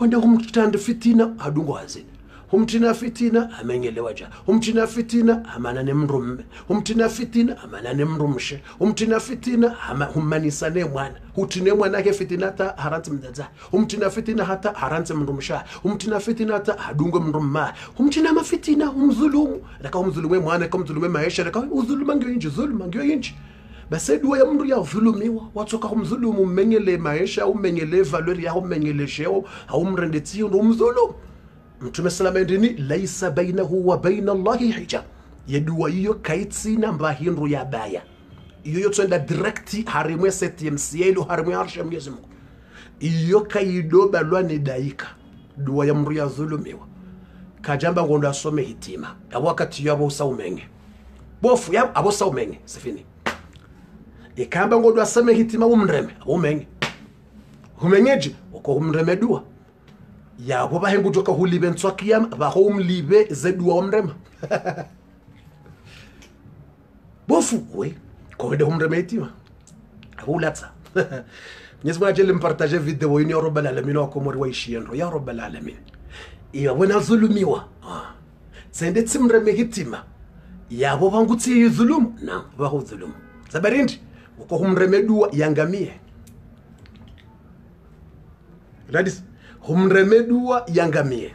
wende humtande fitina hadungu hazini humtina fitina amenyelewa ja humtina fitina amanane mndu mme. Humtina fitina amanane mndu mshe. Humtina fitina hummanisane mwana. Hutine mwana ke fitina hata haranti mdadza. Humtina fitina hata haranti mndu msha. Humtina fitina hata hadungwe mndu mma. Humtina mafitina humdhulumu laka humdhulume mwana ka humdhulume maisha laka udhuluma ngiyo inji dhuluma ngiyo inji base dua ya mndu yadhulumiwa watsoka humdhulumu ummenyele maisha umenyele valori ya umenyele sheo haumrendetsiyo ndo umdhulumu mtume salama endini laisa bainahu wa baina llahi hijab. Yeduwa iyo kaitsina ya baya. Iyo yotswenda direkti harimwe setmcl harimwe harsha ya mwenyezi mungu. Iyo kaidobalwa ni daika. Duwa ya mndu yadhulumiwa kajamba ngondo asome hitima. Abo wakati yabo usaumenge bofu yabo abosa saumenge sifini. Ikamba ngondo asome hitima umreme. Umenge. Umenyeje uko umreme dua yabo bahengujoka hulibe ntswakiyam baho umlibe zedua omrema bofu kowede humrema itima ahulatsa mwenyezi mungu ajele mpartaje video ini ya rabbal alamin wakomori waishiendo ya rabbal alamin iwabo nazulumiwa zulumiwa. Tsende tsimreme hitima yabo bangutsiye zulumu na baho zulumu sabarindi uko humreme dua yangamie radis humremedua yangamie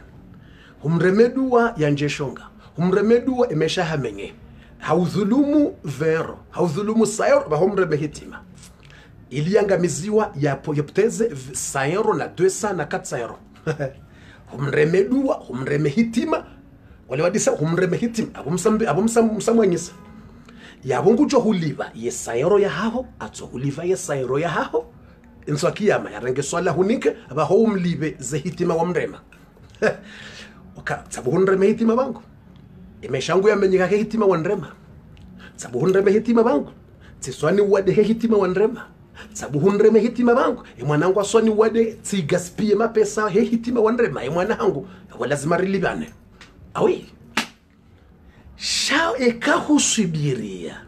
humremedua yanjeshonga humremedua imeshahamenye haudhulumu vero. Haudhulumu sayoro bahomreme hitima. Iliyangamiziwa yapo yapoteze sayoro na dwesa na katsayoro humremedua humreme hitima. Wale wadisa humreme hitima. Abumsambi abumsamwanyisa yabo ngujo huliva yesayoro ya haho atso huliva ye sayro ya haho inswakiyama yarenge swala hunike abaho umlibe zehitima wa mrema. Oka sabu hunreme hitima bangu imeshangu yamenyika ke hitima wa nrema sabu hunreme hitima bangu tsiswani wade he hitima wa nrema sabu hunreme hitima bangu imwanangu aswani wade tsigaspie mapesa he hitima wa nrema imwanangu walazima rilibane awi? Sha ekahusubiria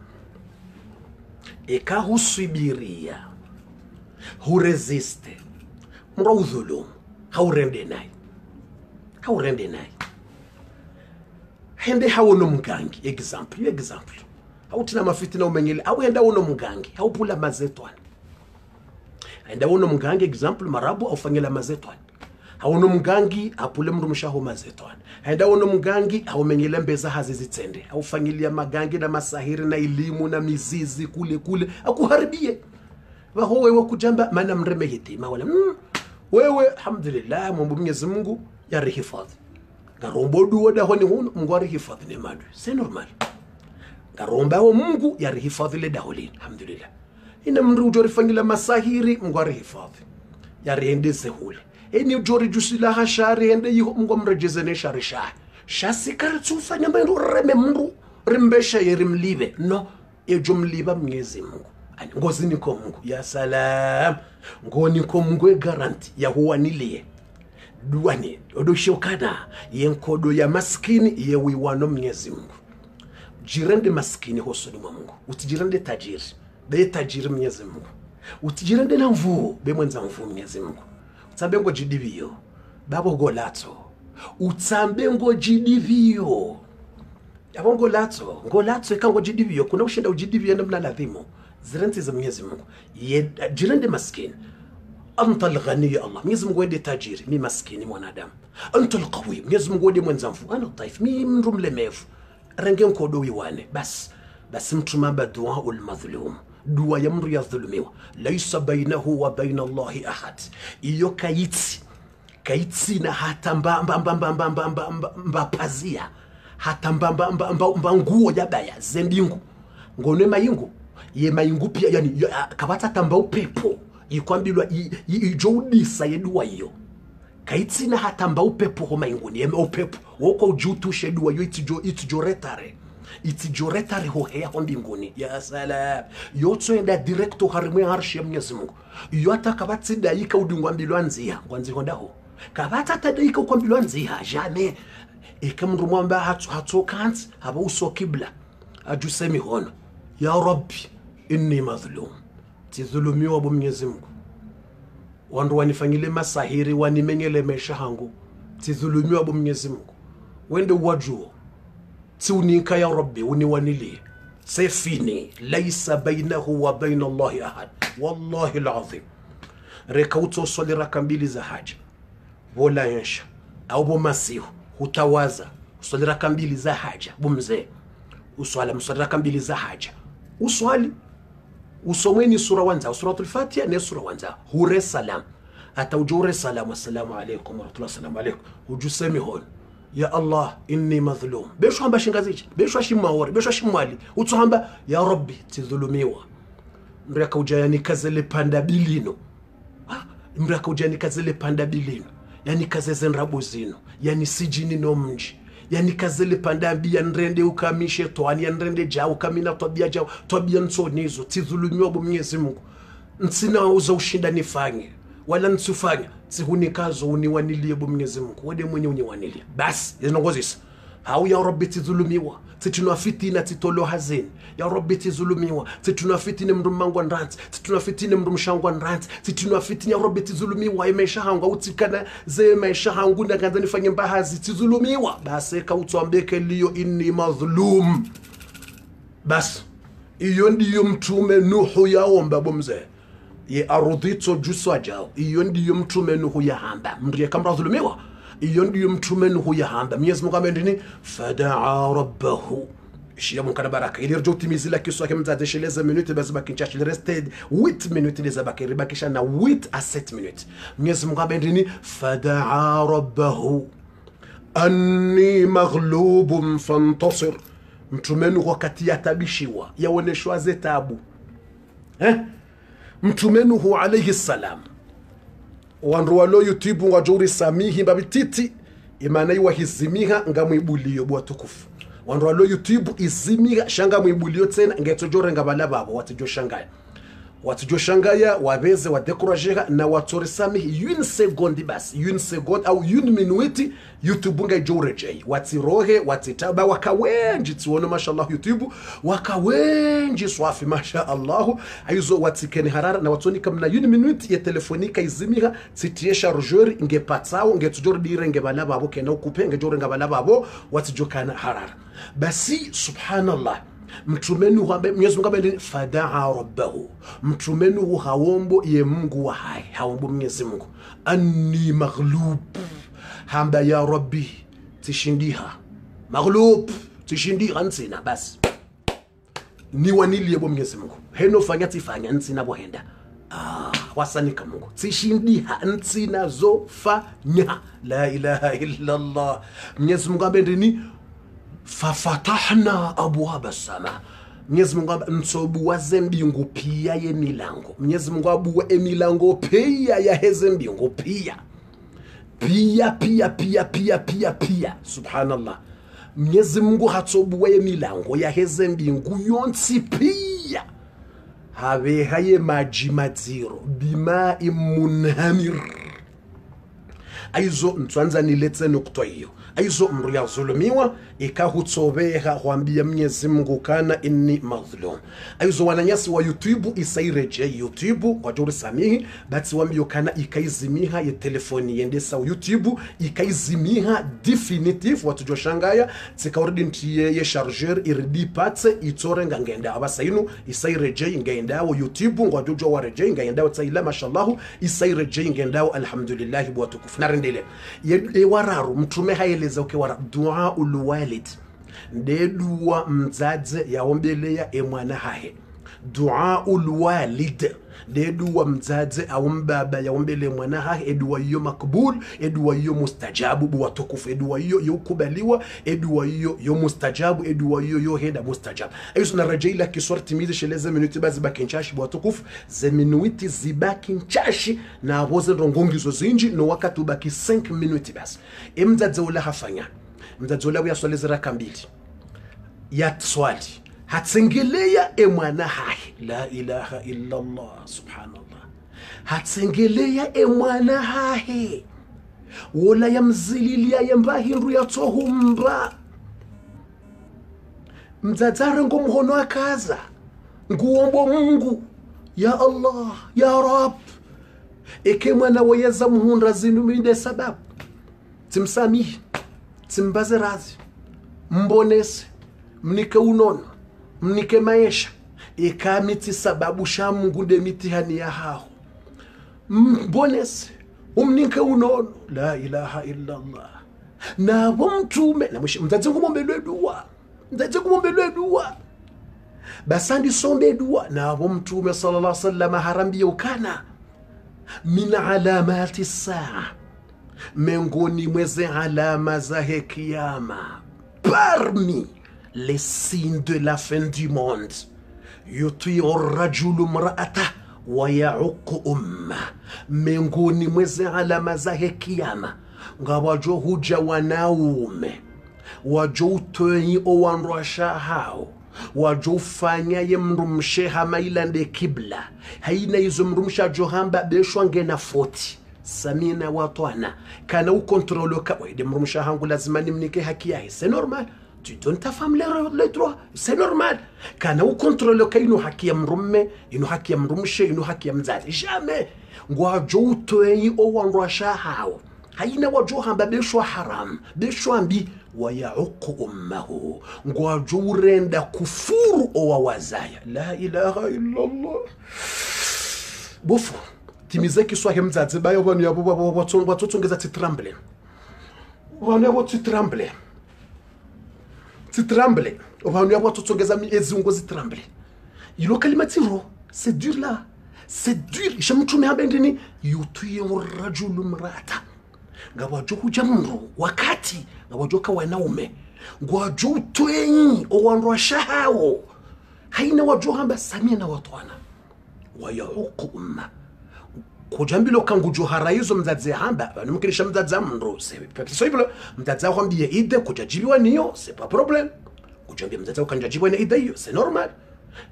ekahusubiria huresiste mndu udhulumu. Haurende naye. Haurende naye. Hende hawono mgangi. Example example. Hautina mafitina umengele. Auenda uno mgangi. Haupula mazetwane. Aenda uno mgangi example marabu aufanyela mazetwane. Hauno mgangi apule mndu mshaho mazetwane. Aenda uno mgangi aumenyele mbeza hazizitsende aufanyilia magangi na masahiri na elimu na mizizi kule kule. Akuharibie vaho wewe kujamba mana mreme hitima wala. Mm, wewe alhamdulillah mwombe mwenyezi mungu yarihifadhi. Ngarombo duo dahoni huno mungu arihifadhi ne madu. Si normal. Ngarombawo mungu yarihifadhi le daholini alhamdulillah. Ina mndu ujorifanyila masahiri mungu arihifadhi. Yarihende hule eni ujori jusila hashari hende yiho mungu amrejezene shari shahe shasikari tsufanya mbendu reme mndu rimbesha yerimlibe no ejo mliba mwenyezi mungu ngozi niko mungu. Ya salam. Ngo niko mungu e egaranti yahuwanilie duani odoshokana yenkodo ya maskini yewiwano mnyezi mungu. Jirende maskini hosoni mwa mungu. Utijirende tajiri. Be tajiri mnyezi mungu. Utijirende na mvuu. Be mwenza mvuu mnyezi mungu. Tsambe ngojidiviyo babo golatso utsambe ngojidiviyo yabo ngolatso ngolatso ekango jidiviyo kuna ushinda ujidiviyo namna ladhimo zirenzi za mwenyezi mungu Ye- jirende maskini anta alghani ya allah mwenyezi mungu wende tajiri mi maskini mwanadamu anta alqawi mwenyezi mungu wende mwenzangu, ana dhaif mi mndu mlemevu renge nkodo wiwane basi basi mtumamba duau lmadhlum dua ya mndu yadhulumiwa laisa bainahu wa baina allahi ahad iyo kaitsi kaitsina hata mba, mba, mba, mba, mba, mba, mba, mba, mba pazia hata mba, mba, mba, mba, mba nguo yabaya zembingu ngone mayingu ye maingu pia yani kabata tamba upepo. Yikwambilwa ijo udisa yeduwa iyo kaitsina hatamba upepo ho mainguni yeme upepo. Woko ujutushe duwa yo itjo itjo retare. Itjo retare ho heya ho mbinguni. Ya salam yotsoenda directo harimwe harshi ya mwenyezi mungu. Iyo hata kavatsidayika udingwambilwa nziya ngwanzihondaho kavathatadaika ukwambilwa nziha jame. Ike mndu hatso hatsokansi hava uso kibla. Ajusemi hono. Ya rabbi inni madhlum. Tidhulumiwa bo mwenyezi mungu. Wandu wanifanyile masahiri wanimenyele maisha hangu. Tidhulumiwa bo mwenyezi mungu. Wende uwajuo. Tiunika ya rabbi uniwanilie. Sefini laisa bainahu wa baina allahi ahad. Wallahi alazim. reka utoswali raka mbili za haja. Bola insha au bomasihu hutawaza. Uswali raka mbili za haja. Bomzee uswala mswali raka mbili za haja. Uswali usomweni sura wanza suratul fatiha ne sura wanza hure salam. Hata ujure salam assalamu alaikum warahmatullah assalamu alaikum. Ujusemi hon ya allah inni madhlum. Besho hamba shingazichi. Besho ashimawori besho ashimwali utsohamba ya rabbi tidhulumiwa. Mraka ujayani kazele panda bilino. Ah, mraka ujani kazele panda bilino. Yani kazeze nrabo zino. Yani sijini no mji yani kazele panda mbia nrende ukamishe twani nrende jao kamina twabia jao twabia ntsonizo tidhulumiwa bo mwenyezi mungu. Nsina uza ushinda nifanye wala nsufanya tsihunikazo uniwanilie bo mwenyezi mungu. Wede mwenye uniwanilie. Basi zinongozisa hau ya rabbi tidhulumiwa tituna fitina titolo hazin ya rabbi tidhulumiwa tituna fitine mndu mangwa ndranzi tituna fitine mndu mshangwa ndranzi tituna fitine ya rabbi tidhulumiwa maisha hangu autikana ze maisha hangu ndakanza nifanye mbahazi. Tidhulumiwa basi kautswambeke liyo inni madhlum. Basi iyo ndiyo mtume nuhu yaomba bomzee ye arudhitso juswa iyo ndiyo mtume nuhu yahamba. Kamra kamradhulumiwa iyo ndiyo mtume nuhu yahanda mwenyezi mungu amende nini? Fadaa rabbahu. شيا ممكن بركة إلي رجوت تميزي لك يسوع كم تعدي شيء لازم منوت بس باكين تشاش الرستد ويت منوت لازم باكين رباكيش أنا ويت أست منوت ميز مقابل رني فدعا ربه أني مغلوب فانتصر mtume nuhu wakati yatabishiwa yaoneshwa ze tabu. Eh? mtume nuhu alaihi salam. Wandu walo youtube ngwajuri samihi mbabititi imana iwahizimiha ngamwibuliyo bwatukufu wandu walo youtube izimiha shanga mwibulio tena ngetojore ngabala babo watijoshangaya watujyoshangaya wabeze wadekorajera na watore samihi une segondi basi une segondi au yune minuiti yutubunga ijo urejei watirohe watitaba wakawenji tiwono mashallah youtube wakawenji swafi mashallah. Aizo watikeni harara na watonika mna yune minuiti yetelefonika izimiha titiesha rujori ngepatsawo ngetujori dire ngebalababo kena ukupe ngejori ngebalababo watijokana harara. Basi subhanallah mtume nuhu mwenyezi mungu ambaye fadaa rabbahu. Mtume nuhu haombo ye mungu wa hai. Haombo mwenyezi mungu. Anni maghlub. Hamba ya rabbi tishindiha. Maghlub tishindiha ntsina basi niwanilie bo mwenyezi mungu. Heno fanya tifanya ntsina bohenda Ah, wasanika mungu. Tishindiha ntsina zofanya la ilaha illallah. Mwenyezi mungu ambaye ndini fafatahna abwaba sama mwenyezi mungu mtsobuwaze mbingu pia ye milango. Mwenyezi mungu abuwe emilango pia yaheze mbingu pia. Pia pia pia pia pia pia. Subhanallah. Mwenyezi mungu hatsobuwa ye milango yaheze mbingu yonsi pia. Habeha ye maji madziro. Bimai munhamir aizo ntswanzaniletse nukto hiyo. Aizo mruya yazulumiwa ikahutsoveha hwambia mnyezi mungu kana inni madhlum aizo wananyasi wa youtube isaireje youtube wajori samihi bati wambio kana ikaizimiha ye telefoni yendesa youtube ikaizimiha definitive watujoshangaya tikauridi ntiye ye chargeur iridi patse itore ngangenda abasainu isaireje ingaendawo youtube ngwajojo wareje ingaendawo tsaila mashallahu isaireje ingaendawo alhamdulillahi bwatukufu narendele ewararu mtume haeleza ukewara dua ulwalid ndeduwa mdzadze yaombeleya emwana hahe. Dua ulwalid. Ndeduwa mdzadze aumbaba yaombele mwana hahe. Eduwa iyo makbul eduwa iyo mustajabu buwatukufu eduwa iyo youkubaliwa eduwa iyo yo mustajabu eduwa iyo yohenda mustajabu. Aiso narajaila kiswar shele sheleze ba zibaki nchashi buwatukufu ze minuti zibaki nchashi na woze rongongizo zinji no wakati ubaki 5 minuti basi. Emdzadze ula hafanya mdzadze swali zira raka mbili yatswali hatsengeleya emwana hahe la ilaha illallah subhanallah. Hatsengelea emwana hahe wola yamzililia yembahindu yatsohumba mdzadzare ngomhono akaza nguombo mungu. Ya allah ya rab. Eke mwana weyeza zinumide zinu minde sababu tsimsamihi tsimbaze razi mbonese mnike unono mnike maisha. Ikamiti sababu sha mungu nde mitihani ya haho mbonese umnike unono. La ilaha illallah. Nabo mtume mdzadze ngumombelwe dua. Mdzadze ngumombelwe dua. Basandi sombe dua. Nabo mtume sallallahu alaihi wasallam harambia ukana. Min alamati saa miongoni mweze alama za hekiyama. Parmi les signes de la fin du monde. Yutiu rajulu mraata wayauku umma. Miongoni mweze alama za nga wajo huja wanaume. Wajo utwenyi owanrwasha hao. Wajo ufanyaye mndu msheha mailande kibla. Haina izo mrumsha johamba hamba beshwa ngena 40 samina watwana kana ukontrole wede mrumsha hangu lazima nimnike haki yahe. C'est normal? Tu donnes ta femme les, les c'est normal? Kana ukontrole ka ino haki ya mrumme ino haki ya mrumshe ino haki ya mzazi. Jamais. Ngwajo utwenyi owandwasha hao. Haina wajo hamba beshwa haram beshwa mbi. Wayauqu ummahu. Ngwajo urenda kufuru owawazaya la ilaha illallah. Bofu timize kiswahe mdzadzi bayo vanhu yavo vatsotsongeza titremble vanhu yavo titremble titremble vanhu yavo vatsotsongeza miedzungo zitremble ilo kalimatiro là c'est dur isha mtume hambe ndini yutuye rajulu mrata. Ngawajo huja mndu wakati ngawajo ka wanaume ngwajo utwenyi owandwa shahawo haina wajo hamba samia na watwana wayauqu umma kujambilo kangujo haraizo mdzadze hamba vanumukirisha mdzadza mndu so hivyo mdzadza akwambie ide kujajibiwa niyo c'est pas problème kujambia mdzadza ukanjajibiwa na ide hiyo c'est normal.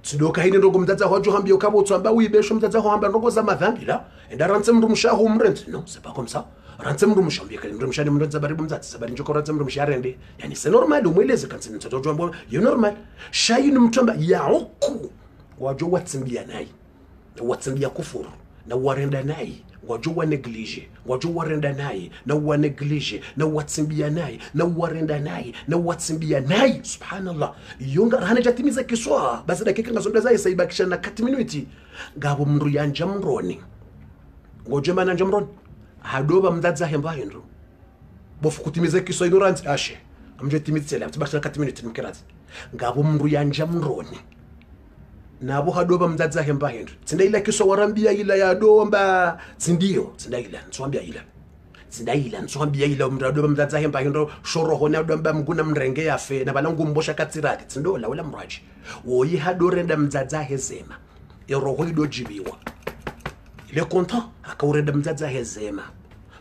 Tsidoka hine ndogo mdzadza wajo hambia ukaba utsamba uibesho mdzadza hamba ndogo za madhambi la enda rantse mndu mshaho umrent non c'est pas comme ça rantse mndu mshambia kale mndu mshani mndu zabari mdzadza zabari njoko rantse mndu msharende yani c'est normal umweleze kansi mtsoto jombo you normal. Shayinu mtamba yauku wajo watsimbia naye watsimbia kufuru na warenda naye wajo wa neglige wajo warenda naye na wa neglige na watsimbia naye na warenda naye na watsimbia naye subhanallah. Yonga hana jatimiza kiswa basi dakika ngazonda zaye saibakisha na kati minuti. Ngabo mndu yanja mroni. Ngoje mana nja mroni? Hadoba mdadza hemba hindu bofu kutimiza kiswa ignorance ashe. Amje tibakisha na kati minuti mkirazi ngabo mndu yanja mroni nabo hadoba mdzadza hemba hindu tsindaila kiswa warambia ila yadomba tsindiyo tsindaila ntswambia ila tsindaila ntswambia ila mndu adoba mdzadza hemba hindu shoroho ne adomba mguna mrenge yafe na bala ngumbosha katsirati. Tsindola wala mraji. Woyi hadorenda mdzadzahe zema. Eroho idojibiwa ile konta akaurenda mdzadzahe hezema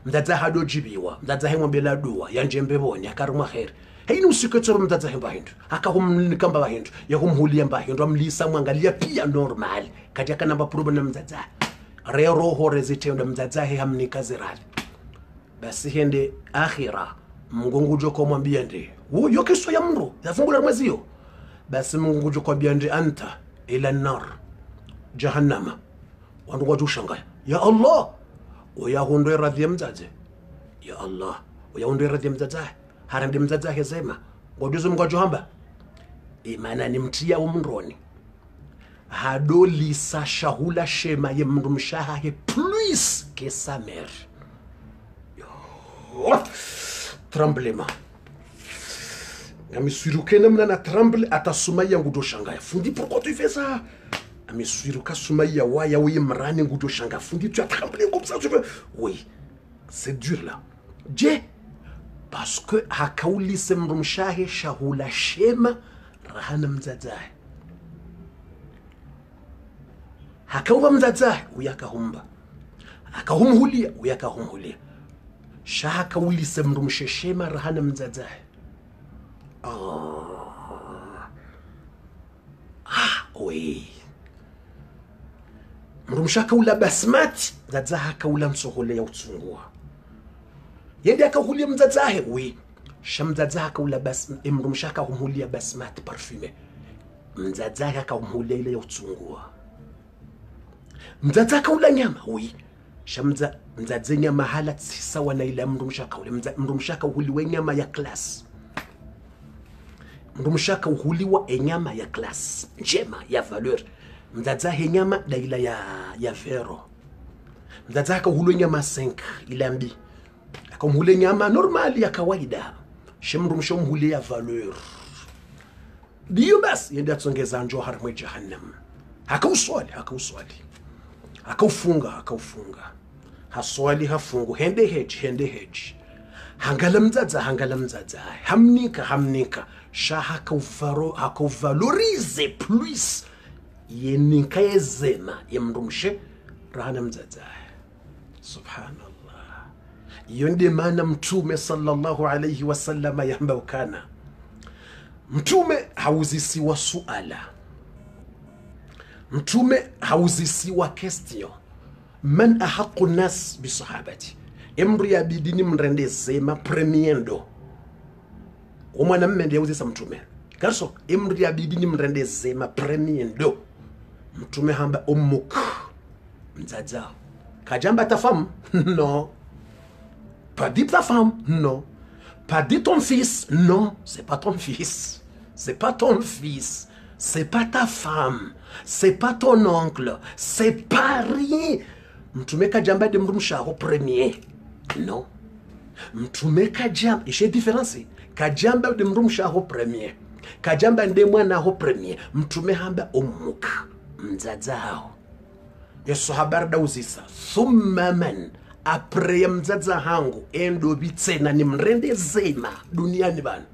mdzadza hadojibiwa mdzadza hemwambela dua yanjembeboni akarimwa heri haini usiketsero mdzadza hemba hindu akahumnikamba vahindu yahumhulia mba hindu amlisa mwangalia pia normal. Kati akanamba puruba na mdzadza reroho rezitenda mdzadza he hamnika zirali basi hende akhira mngungu joko mwambia ndi huyo kesho ya mru yafungula mwezio basi mngungu joko mwambia ndi anta ila nar jahannama. Wandu waju shangaya ya allah uyahundo radhi mdzadze ya allah uyahundo radhi mzaze harandi mzaze hezema ngojuzo mngwajo hamba. Imana ni mtia umroni hadolisa shahula shema ye mndu mshahahe plus que sa mère Yo, tremblement amiswiruke namna na tremble atasumaiya ngudo shangaya fundi. Pourquoi tu fais ça? Amiswiruka sumaiya waya uye mrani ngudo shanga fundi. Tu as tremblé comme ça tu veux? Oui c'est dur là je parce que hakaulise mndu mshahe shahula shema rahana mzazahe hakauva mzazahe uye akahumba akahumhulia uye akahumhulia shahakaulise mndu msheshema rahana mzazahe we mndu mshakaula basmati mzazahe akaula msohole ya utsungua yende akahulia mzazahe we sha akaula bas mndu mshaka humhulia basmati parfume. Mzazahe akahumhulia ile ya utsungua mzaza akaula nyama. We shamza mzadze nyama hala tsisawa na ile mrumsha akaule mrumsha akahuliwe nyama ya klasi mrumsha akahuliwa enyama ya klasi njema ya valeur. Mzadzahe nyama daila ya, ya vero. Mzadza akahulwe nyama 5 ila mbi akamhule nyama normali ya kawaida she mndu mshomhule ya valeur ndiyo basi yende atsongeza njo harimwe jahannam akauswali akauswali akaufunga akaufunga haswali hafungu hende heji hende heji hangala mdzadza hangala mdzadza hamnika hamnika sha hakauvalorize plus yeninka yezema yemndu mshe rahana mdzadza subhanallah iyo ndi maana mtume sallallahu alaihi wasallama yambaukana mtume hauzisiwa suala. Mtume hauzisiwa kestio man ahaqu nas bisahabati emri yabidini mrende zema premiendo umwanamme ndi yauzisa mtume. Garso emri yabidini mrende zema premiendo mtume hamba ummuk mzadzao kajamba tafamu no pas dit ta femme non. Pas dit ton fils non. C'est pas ton fils. C'est pas ton fils. C'est pas ta femme. C'est pas ton oncle. C'est pas rien. Mtume kajamba de au premier. Non. Mtume kajamba ishe différence. kajamba de au premier. Kajamba nde mwanaho premier. Mtume hamba ummuka mdzadzao yesu habari dauzisa thumma man apre mdzadza hangu endovi tsena ni mrende zema duniani bana.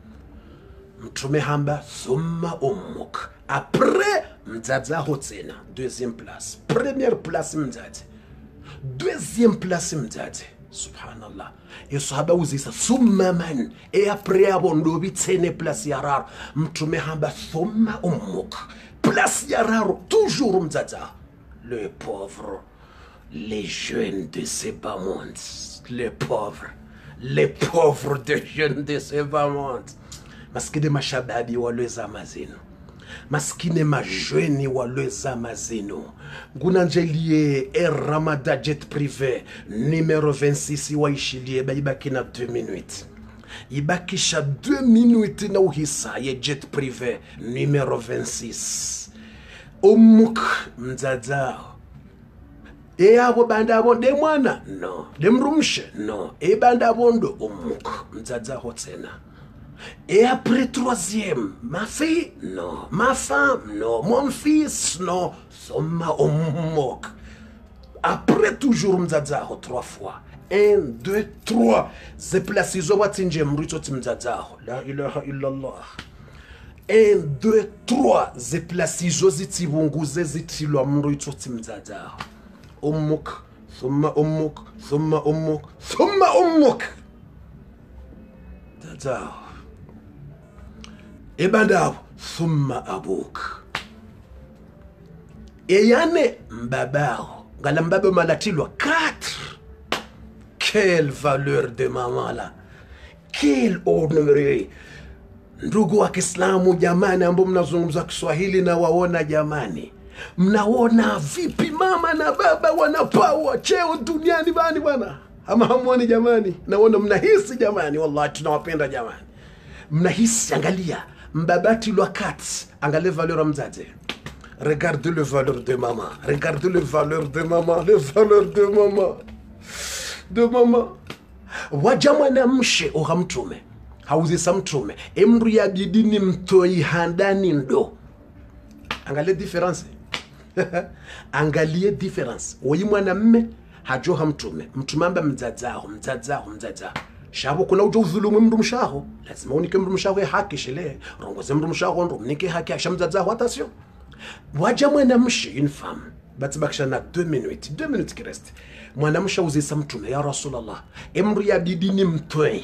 Mtume hamba thumma ummuk apre mdzadzaho tsena. Deuxième place. Première place mdzadze deuxième place mdzadze subhanallah. Yesu haba uzisa thumma man. E apre yabo ndovi tsene place ya mtume hamba thumma ummuk place ya raro toujours mdzadzaho le pauvre, les jeunes de ces bas mondes, les pauvres, les pauvres de jeunes de ces bas mondes. Maskini mashababi walwezama zenu maskini majweni walwezama zenu ngunanjelie eramada jet privé numero 26 waishilie baibaki na 2 minutes. Ibakisha 2 minutes na uhisa ye jet privé numero 26 umuk mdzadzao eyabo bandabo de mwana? No. De mrumshe? No. E bandabo ndo? Umuk mdzadzao tsena. Et après troisième ma fille? Non ma femme? Non mon fils? Non soma umuk après toujours mdzadzao trois fois. 1 2 3 ziplasizo watsinje mrito timdzadzao la ilaha illallah. 1 2 3 ziplasizo zitsibunguze zithilwa mntu itsotsi mdzadzawo ummuk thumma ummuk thumma ummuk thumma ummuk. Dzadzawo ebandawo thumma abuk. Eyane mbabao ngala mbabe malatilwa 4 quelle valeur de maman là quel honneur. Ndugu wa kiislamu jamani ambao mnazungumza kiswahili na waona jamani mnaona vipi mama na baba wanapawa cheo duniani bani bwana. Ama hamwoni jamani? Naona mnahisi jamani. Wallahi tunawapenda jamani. Mnahisi angalia mbabati lwakat angalia valeur ya mzazi. Regardez le valeur de mama. Regarde le valeur de mama. Le valeur de mama. De mama. Waja mwanamshe oha mtume. Hauzisa mtume. Emru yabidini mtoi handani ndo. Angalie difference angalie difference. Oyi mwanamme hajoha mtume. Mtume amba mdzadzaho mdzadzaho mdzadzaho shavo kuna uja udhulumu mndu mshaho. Lazima unike mndu mshaho haki shile rongoze mndu mshaho ndo mnike haki asha mdzadzaho hata sio. Waja mwanamshe infam femme batibakisha na 2 minutes. 2 minutes kirest mwana mwanamshe uzisa mtume ya rasulallah emru yabidi ni mtoi.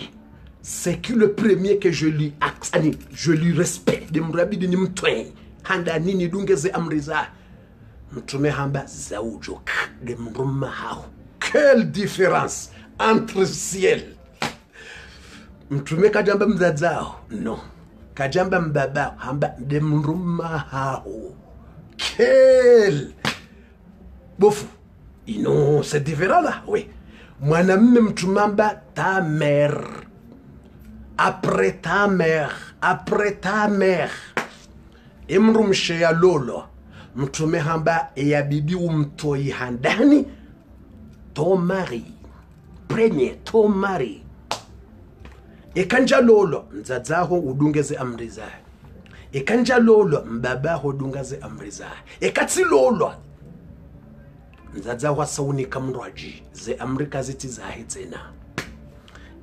C'est que le premier que je lui ani je lui respecte. De ya ni mtoi. Handa nini dungeze amri za mtume hamba zaujuk hao. Quelle différence entre ciel. Mtume kajamba mzadzao no kajamba mbabao. Hamba hao. Quelle. Bofu. Ino c'est différent là oui. Mwanamme mtumamba ta mère. Après ta mère. Après ta mère. Lolo mtume hamba eyabibi umtoi handani tomari premier tomari. Ekanja lolo mdzadzaho udungeze amri zahe ekanja lolo mbabaho udungaze amri ekatsi lolo mdzadzaho asaunika mndwaji ze amri kaziti zahe tsena.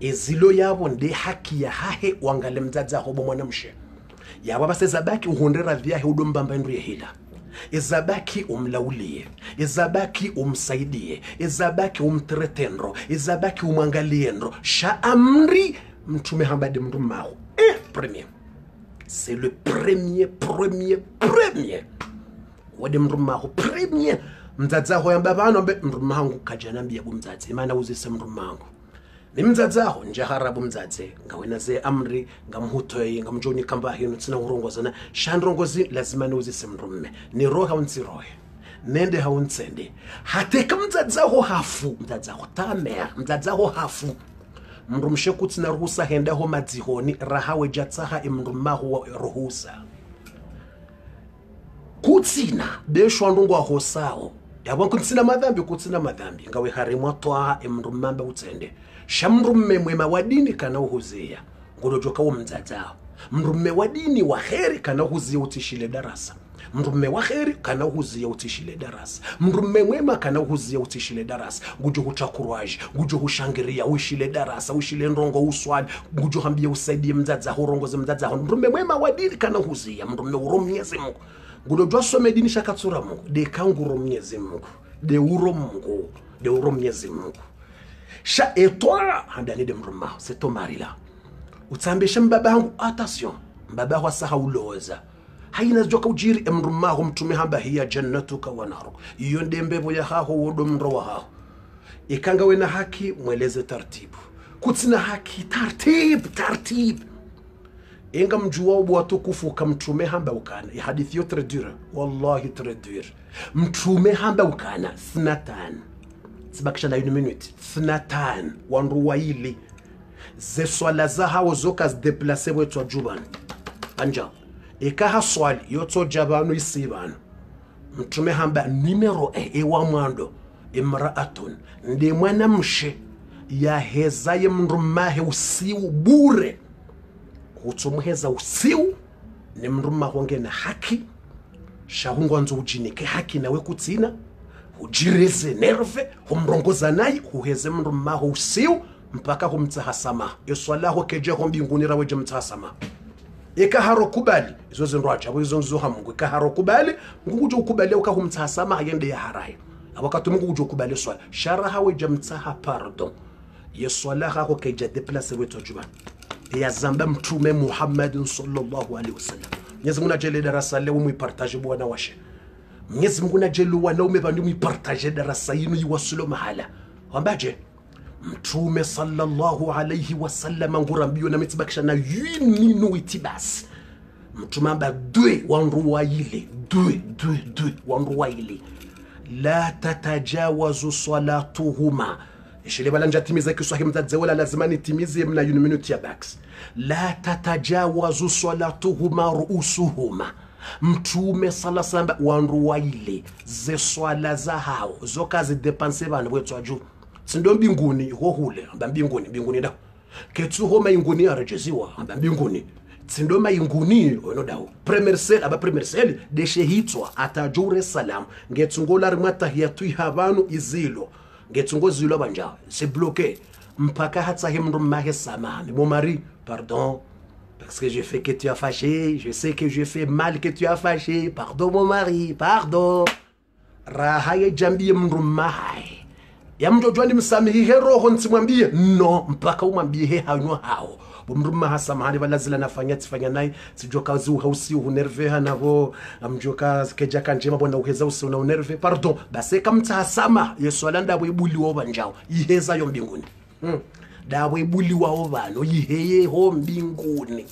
Ezilo yavo nde haki ya hahe wangale mdzadzaho mshe mwanamshe. Yabo basezabaki uhondera vyahe udombamba ndu yehila izabaki umlaulie izabaki umsaidie izabaki umtretendro izabaki umwangaliendro sha amri mtume hambadi mndu maho eh, premier. C'est le premier premier premier. Wade mndu maho premier mdzadzaho yamba vano mbe mndu mangu kajanambia bumdzadze imana uzise mndu mangu ni mdzadzaho njaharabu mdzadze ngawena ze amri ngamhutoyi ngamjoni kamba hinu tsina urongozana. Shandrongozi lazima niuzise mndumme ni roha untsirohe nende hauntsende hateka mdzadzaho hafu. Mdzadzaho tamer mdzadzaho hafu. Mndu mshe kutsina ruhusa hendaho madzihoni. Rahawe jatsaha imndu maho ruhusa. Kutsina beshwa ndungu ahosawo yabo kutsina madhambi kutsina madhambi. Ngawe harimwa twaha imndu mmamba utsende shamrumme mwema wa dini kana uhuzia. Ngulojoka wo mdzadzawo mrume wa dini wa heri kana uhuzia utishile darasa. Mrume wa heri kana uhuzia utishile darasa. Mrume mwema kana uhuzia utishile darasa. Ngujo hutakurwaji ngujo hushangiria uishile darasa. Uishile ndongo uswali. Ngujo hambia usaidie mdzadzaho urongoze mdzadzaho mrume mwema wa dini kana uhuzia. Mrume uro mnyezi mungu. Ngulo jwasome dini shakatsura mungu. De kanguro mnyezi mungu. De uro mungu. De uro mnyezi mungu sha etwa handani de mrumaho c'est ton mari là. Utsambishe mbabangu attention mbabaho asaha uloza haina joka ujiri emrumaho mtume hamba hiya jannatuka wa naru iyo ndembevo ya haho wodo mro wa haho. Ikanga wena haki mweleze tartibu. Kutsina haki tartib tartib. Inga mjuwa watukufu kamtume hamba ukana. Ya hadithi yo très wallahi très mtume hamba ukana. Thnatan sibakisha na une minute thnatan wandu waili ze swala za hawo zoka zideplase wetwa juban anja ikaha swali yotso jabanu isibanu mtume hamba numero e ewa mwando imraatun ndi mwanamshe yahezaye mndu mahe usiu bure. Hutsumuheza usiu ni mndu mahonge na haki. Shahungwanzo ujinike haki nawe kutsina hujireze nerve humrongoza naye huheze mndu maho usiu mpaka humtsaha samaha iswalaho kejeho mbinguni raweje mtsaha samaha ikaharo kubali izo zindu ajabo izo nzuha mungu. Ikaharo kubali ngukuja ukubali ukahumtsaha samaha yende yaharaye awakati mungu kuja ukubali swala sharaha weje mtsaha pardon. Yeswalaha ho keja deplace wetu juba yazamba mtume muhammadin sallallahu alaihi wasallam. Mwenyezi mungu najele darasa leo mwipartage bwana washe mwenyezi mungu najele wanaume vandu mwipartage darasa yinu iwasulo mahala. Wambaje? Mtume sallallahu alaihi wasallam ngurambio mbiyo na yininu itibasi mtume amba dwe wanruwa ile dwe dwe dwe wanruwa ile la tatajawazu salatuhuma. Ishile bala njatimiza kiswahili mtadzewela lazima nitimizie mna yunu minuti ya baks. La tatajawazu salatuhuma ruusuhuma mtume sala samba wanruwaile ze swala za hao zokazidepanse vanhu vwetswa juu sindo mbinguni hohule amba mbinguni mbinguni da ketsuho mainguni arejeziwa amba mbinguni. Tsindo mainguni onodawo premersel aba premersel deshehitswa atajure salam. Ngetsungola rimwe tahiyatu ihavanu izilo. Ngetsungo zilo abanja se bloqué mpaka hatsahe mndu mmahe samani. Mon mari pardon parce que j'ai fait que tu as fâché je sais que j'ai fait mal que tu as fâché. Pardon mon mari pardon. Raha yejambie mndu mmahaye yamjojwa nimsamihihe roho nsimwambie no mpaka umwambie hanywa hao. Bomruma hasa mahali balazila nafanya tifanya naye. Sijoka ziuha usi unerveha navo. Amjoka keja kanjema bona uheza usi una unerve. Pardon. Base kamtsasama yesu alanda bwibuliwo banjawo iheza yo mbinguni. Hmm. Dabo ibuliwawo bano yiheyeho mbinguni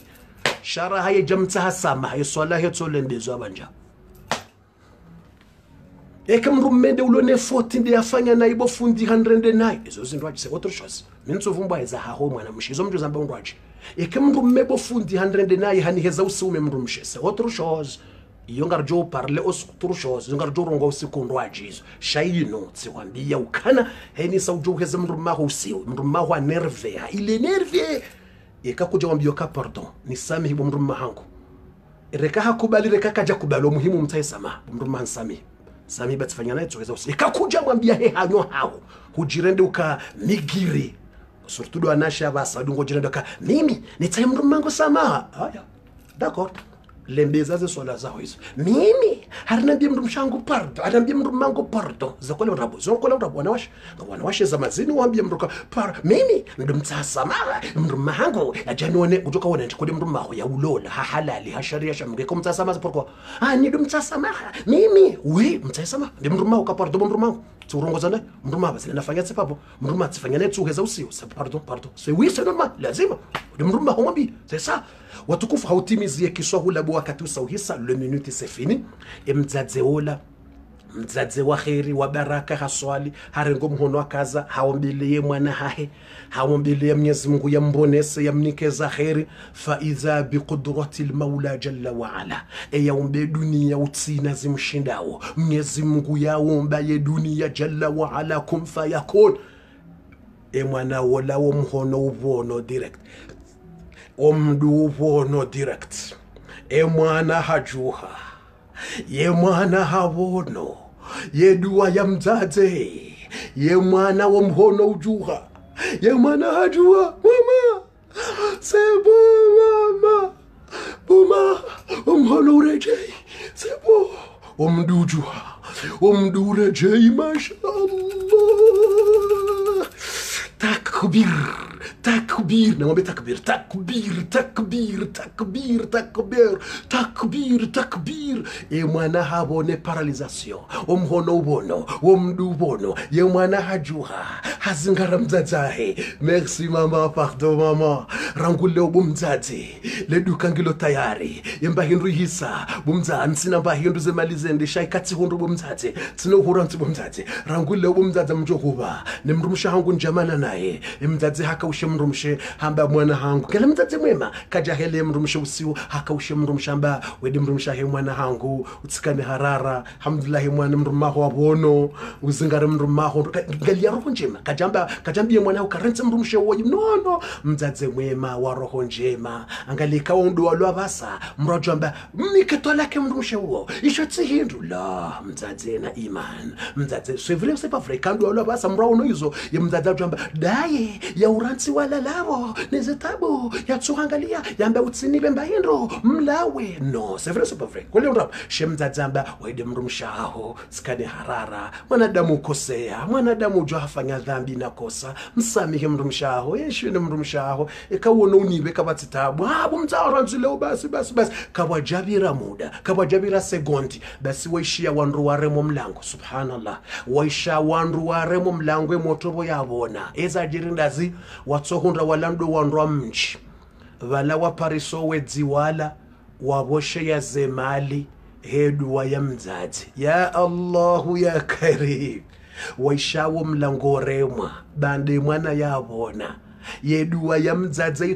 shara haye jamtsasama yesu alahetsolendezwa abanjawo eke mrumende ulone 40 ndi afanya naye bofundi 100 naye izo zinto aje sekotro chose mintsovumba eza haho mwana mshizo mntu zamba untu aje eke mrumme bofundi 100 naye haniheza usiume mntu mshe sekotro chose iyo ngarjo parle osutro chose iyo ngarjo rongo sekondwa jizo shayi no shayino tsikwambia ukana heni saujo uheza mntu maho usiwe mntu nerve anerve ile nerve ekakuja wambio ka pardon nisamihi bo mntu mahangu reka hakubali reka kaja kubali muhimu mtaisama mntu mahansamihi sami batifanya naye tsogeza usi. Ikakuja mwambia he hanyo hao. Hujirende uka migiri. Surtout do anasha basa dungo jirende uka mimi nitaye mndu mango samaha haya d'accord lembeza ze swala zao hizo mimi harinambie mndu mshangu pardo anambia mndu mango pardo. Zakole rabo zonkola rabo wanawasha wanawashe za mazini waambie mndu par mimi mndu mtsasama mndu mahango ajanione kutoka wana chikole mndu maho ya ulola ha halali ha sharia shamge ko mtsasama porko ah ni mndu mtsasama mimi we mtsasama ndi mndu maho ka pardo mndu maho tsurongoza naye mndu maho basi nafanya tsipapo mndu maho tsifanya naye tsuheza usiyo sa pardon pardon se wi se normal lazima ndi mndu maho mwambie ça watukufu hautimizie kiswahula bo wakati usauhisa le minute c'est fini. Emdzadzeola mdzadze wa kheri wa baraka haswali harengo mhono akaza haombilie mwana hahe haombilie mwenyezi mungu yambonese yamnikeza kheri. Faidha biqudrati lmaula jalla waala eyaombe dunia utsina zimshindao. Mwenyezi mungu yaombaye dunia jalla waala kum fayakun emwana wolawo mhono uvono direct omndu uvono direct. Emwana hajuha ye mwana havono ye dua ya mdzadze ye mwana womhono ujuha ye mwana hajuha mama. Sebo mama. Buma umhono urejei sebo omndu ujuha omndu urejei takbir takbir namwambia takbir takbir takbir takbir takbir takbir takbir. Ye mwana habone paralisation omhono ubono womdu ubono. Ye mwana hajuha hazingara mdzadzahe. Merci mama pardon mama. Ranguleo bumdzadze leduka ngilo tayari. Yembahindu hisa bumdza nsina mbahindu zemalizende shaikatsihundu bumdzadze tsinohura ntsi bumdzadze ranguleo bumdzadze mjohuva nemrumsha hangu njamana naye. Emdzadze hakaushe mrumshe hamba mwana hangu. Kela mdzadze mwema kajahele mrumshe usiu hakaushe mrumshe hamba wedi mrumshe he mwana hangu. Utsikane harara hamdulillahi mwana mrumaho wabono uzingare mrumaho. Ngalia roho njema kajamba kajambie mwana ukarentse mrumshe woyi nono mdzadze mwema wa roho njema. Angalikawa undu walwa basa mrojo amba miketolake mrumshe uwo isho tsihindu la mdzadze na iman. Mdzadze c'est sepa vrai kandu walwa basa mrauno izo ye jamba daye ya uransi wala lavo nezetabu yatsuhangalia yamba utsinibe mbahindo mlawe no pas vrai kule urap shemdzadzamba waide mrumshaho sikane harara mwanadamu ukosea mwanadamu ujo hafanya dhambi na kosa msamihe mndu mshaho yeshwene mndu mshaho ikawona unive kavatsitabu abo mtsaranzileo basi basi basi kawajavira muda kawajavira segondi basi waishiya wandu waremo mlango subhanallah waisha wandu waremo mlango emotovo yavona ezajirindazi watsohunda walandu wandu wa mji vala wapariso wedziwala wavosheya zemali heduwa ya mdzadzi ya allahu ya karim waishawo mlango remwa bande mwana yavona yeduwa ya mdzadza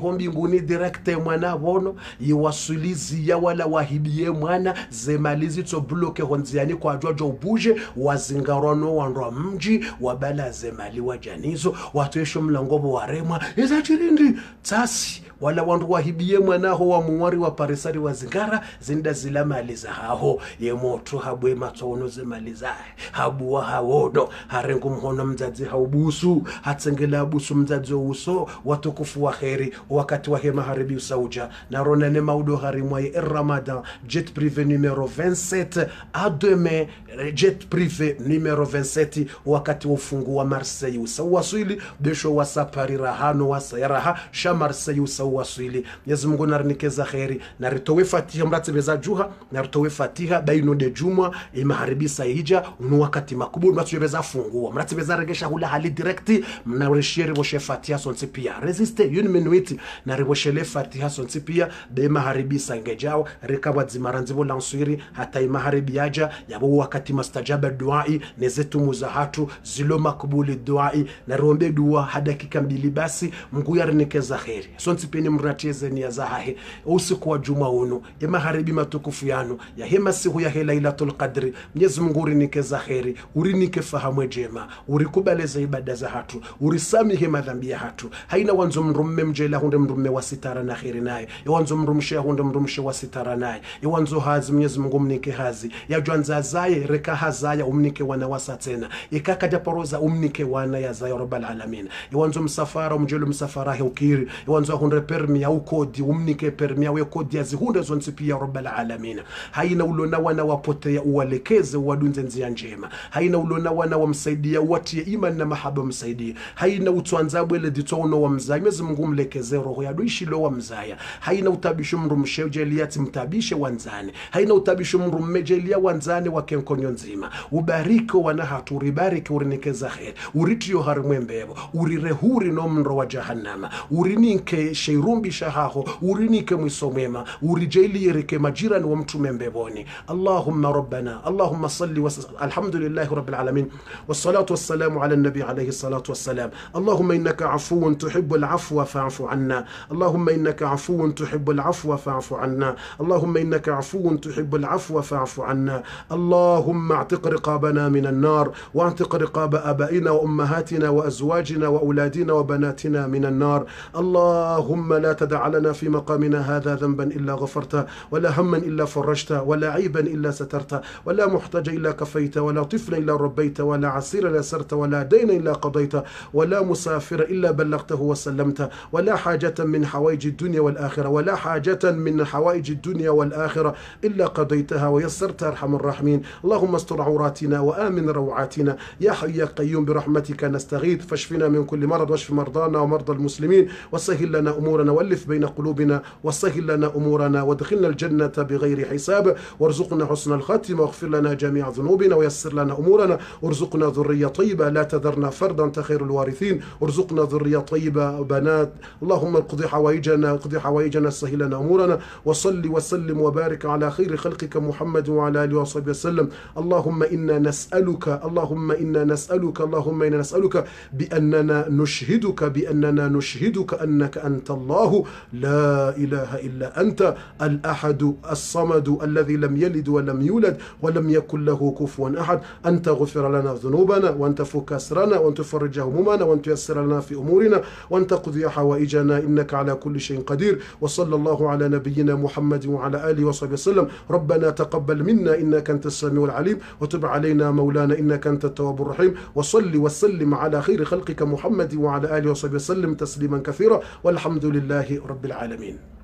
hombi mbinguni direkte mwana vono yiwasuliziya wala wahibiye mwana. Zemalizi zitso bloke honziani kwajwajo ubuje wazingarwano wandwa mji wabala zemali wajanizo watoesho mlangovo waremwa izachirindi tsasi wala wandu wahibiye mwanaho wa muwari wa parisari wa zingara. Zinda zila mali zahaho yemoto habwe matsono zemali zahe habuwa hawono harengu mhono mdzadzi haubusu hatsengela abusu mdzadzi uso watukufu wa kheri wakati wa hema haribi usauja. Naronane maudo harimwaye ramadan jet privé numero 27 a demain jet privé numero 27 wakati wa ufungu wa marseille usauwaswili desho wasaparira hano wasayaraha sha marseille usauwaswili mwenyezi mungu narinikeza kheri. Naritowe fatiha mratsiveza juha naritowe fatiha baino de jumwa imaharibi sayija unu wakati makubulu mratsiveza fungua mratsiveza regesha hula hali direkti mnareshiere voshe fatiha sonsi pia resiste yuni minuiti narivoshele fatiha sonsi pia bemaharibisa ngejao rikabwa dzimara nzivo lanswiri hata imaharibi yaja yabo wakati mastajaba duai nezetumu za hatu zilo makubuli duai narombe dua hadakika mbili basi mngu yarinikeza kheri sonsi peni mratie nia ya hahe usiku wa juma uno imaharibi matukufu yanu yahema ya yahe lailatul qadri mnyezi mungu urinikeza kheri urinike fahamwe jema urikubaleza ibada za hatu urisamihe madhambi ya hatu. Haina wanzo mrumme mjela hunde mrumme wa sitara na kheri naye. Iwanzo mrumshe hunde mrumshe wa sitara naye. Iwanzo hazi mwenyezi mungu mnike hazi. Yajwanza zaye reka hazaya umnike wana wasa tena ikakaja poroza umnike wana ya zaya rabbal alamin. Iwanzo msafara umjelo msafara he ukiri. Iwanzo hunde permi ya ukodi umnike permi ya kodi yazihunde zonsi pia rabbal alamin. Haina ulona wana wapotea uwalekeze uwadunze nzia njema. Haina ulona wana wamsaidia uwatie imani na mahaba msaidie. Haina utwanzabwele ditouno wa mzaya mezi mungu mlekeze roho yaduishilo wa mzaya haina utabisho mndu mshejeliati mtabishe wanzane haina utabisho mndu mmejelia wanzane wakenkonyo nzima ubariko wanahatu uribariki urinikeza kheri uritiyo harimwembevo urirehuri no mnro wa jahannama urinike sheirumbi shahaho urinike mwiso mwema urijeliyereke majirani wa mtume mbevoni allahumma rabbana allahumma salli wa alhamdulillahi rabbil alamin wassalatu wassalamu ala nabi alayhi salatu wassalam اللهم انك عفو تحب العفو فاعف عنا. اللهم إنك عفو تحب العفو فاعف عنا. اللهم إنك عفو تحب العفو فاعف عنا. اللهم اعتق رقابنا من النار واعتق رقاب آبائنا وأمهاتنا وأزواجنا وأولادنا وبناتنا من النار. اللهم لا تدع لنا في مقامنا هذا ذنبا إلا غفرته ولا هما إلا فرجته ولا عيبا إلا سترته ولا محتاج إلا كفيت ولا طفلا إلا ربيت ولا عسيرا إلا سرت ولا دين إلا قضيت ولا مسافر إلا بلغته وسلمته ولا حاجة من حوائج الدنيا والآخرة ولا حاجة من حوائج الدنيا والآخرة إلا قضيتها ويسرتها أرحم الراحمين. اللهم استر عوراتنا وآمن روعاتنا. يا حي يا قيوم برحمتك نستغيث. فاشفنا من كل مرض واشف مرضانا ومرضى المسلمين. وسهل لنا أمورنا والف بين قلوبنا. وسهل لنا أمورنا وادخلنا الجنة بغير حساب. وارزقنا حسن الخاتمة واغفر لنا جميع ذنوبنا ويسر لنا أمورنا. وارزقنا ذرية طيبة لا تذرنا فردا أنت خير الوارثين. وارزقنا ذرية طيبة بنات اللهم اقضي حوائجنا اقضي حوائجنا سهل لنا أمورنا. وصل وسلم وبارك على خير خلقك محمد وعلى آله وصحبه وسلم. اللهم إنا نسألك اللهم إنا نسألك اللهم إنا نسألك بأننا نشهدك بأننا نشهدك أنك أنت الله. لا إله إلا أنت الأحد الصمد الذي لم يلد ولم يولد ولم يكن له كفوا أحد. أن تغفر لنا ذنوبنا وأن تفك أسرنا وأن تفرج همومنا وأن تيسر لنا في أمورنا وأن تقضي حوائجنا إنك على كل شيء قدير وصلى الله على نبينا محمد وعلى آله وصحبه وسلم. ربنا تقبل منا إنك أنت السميع العليم وتب علينا مولانا إنك أنت التواب الرحيم وصل وسلم على خير خلقك محمد وعلى آله وصحبه وسلم تسليما كثيرا والحمد لله رب العالمين.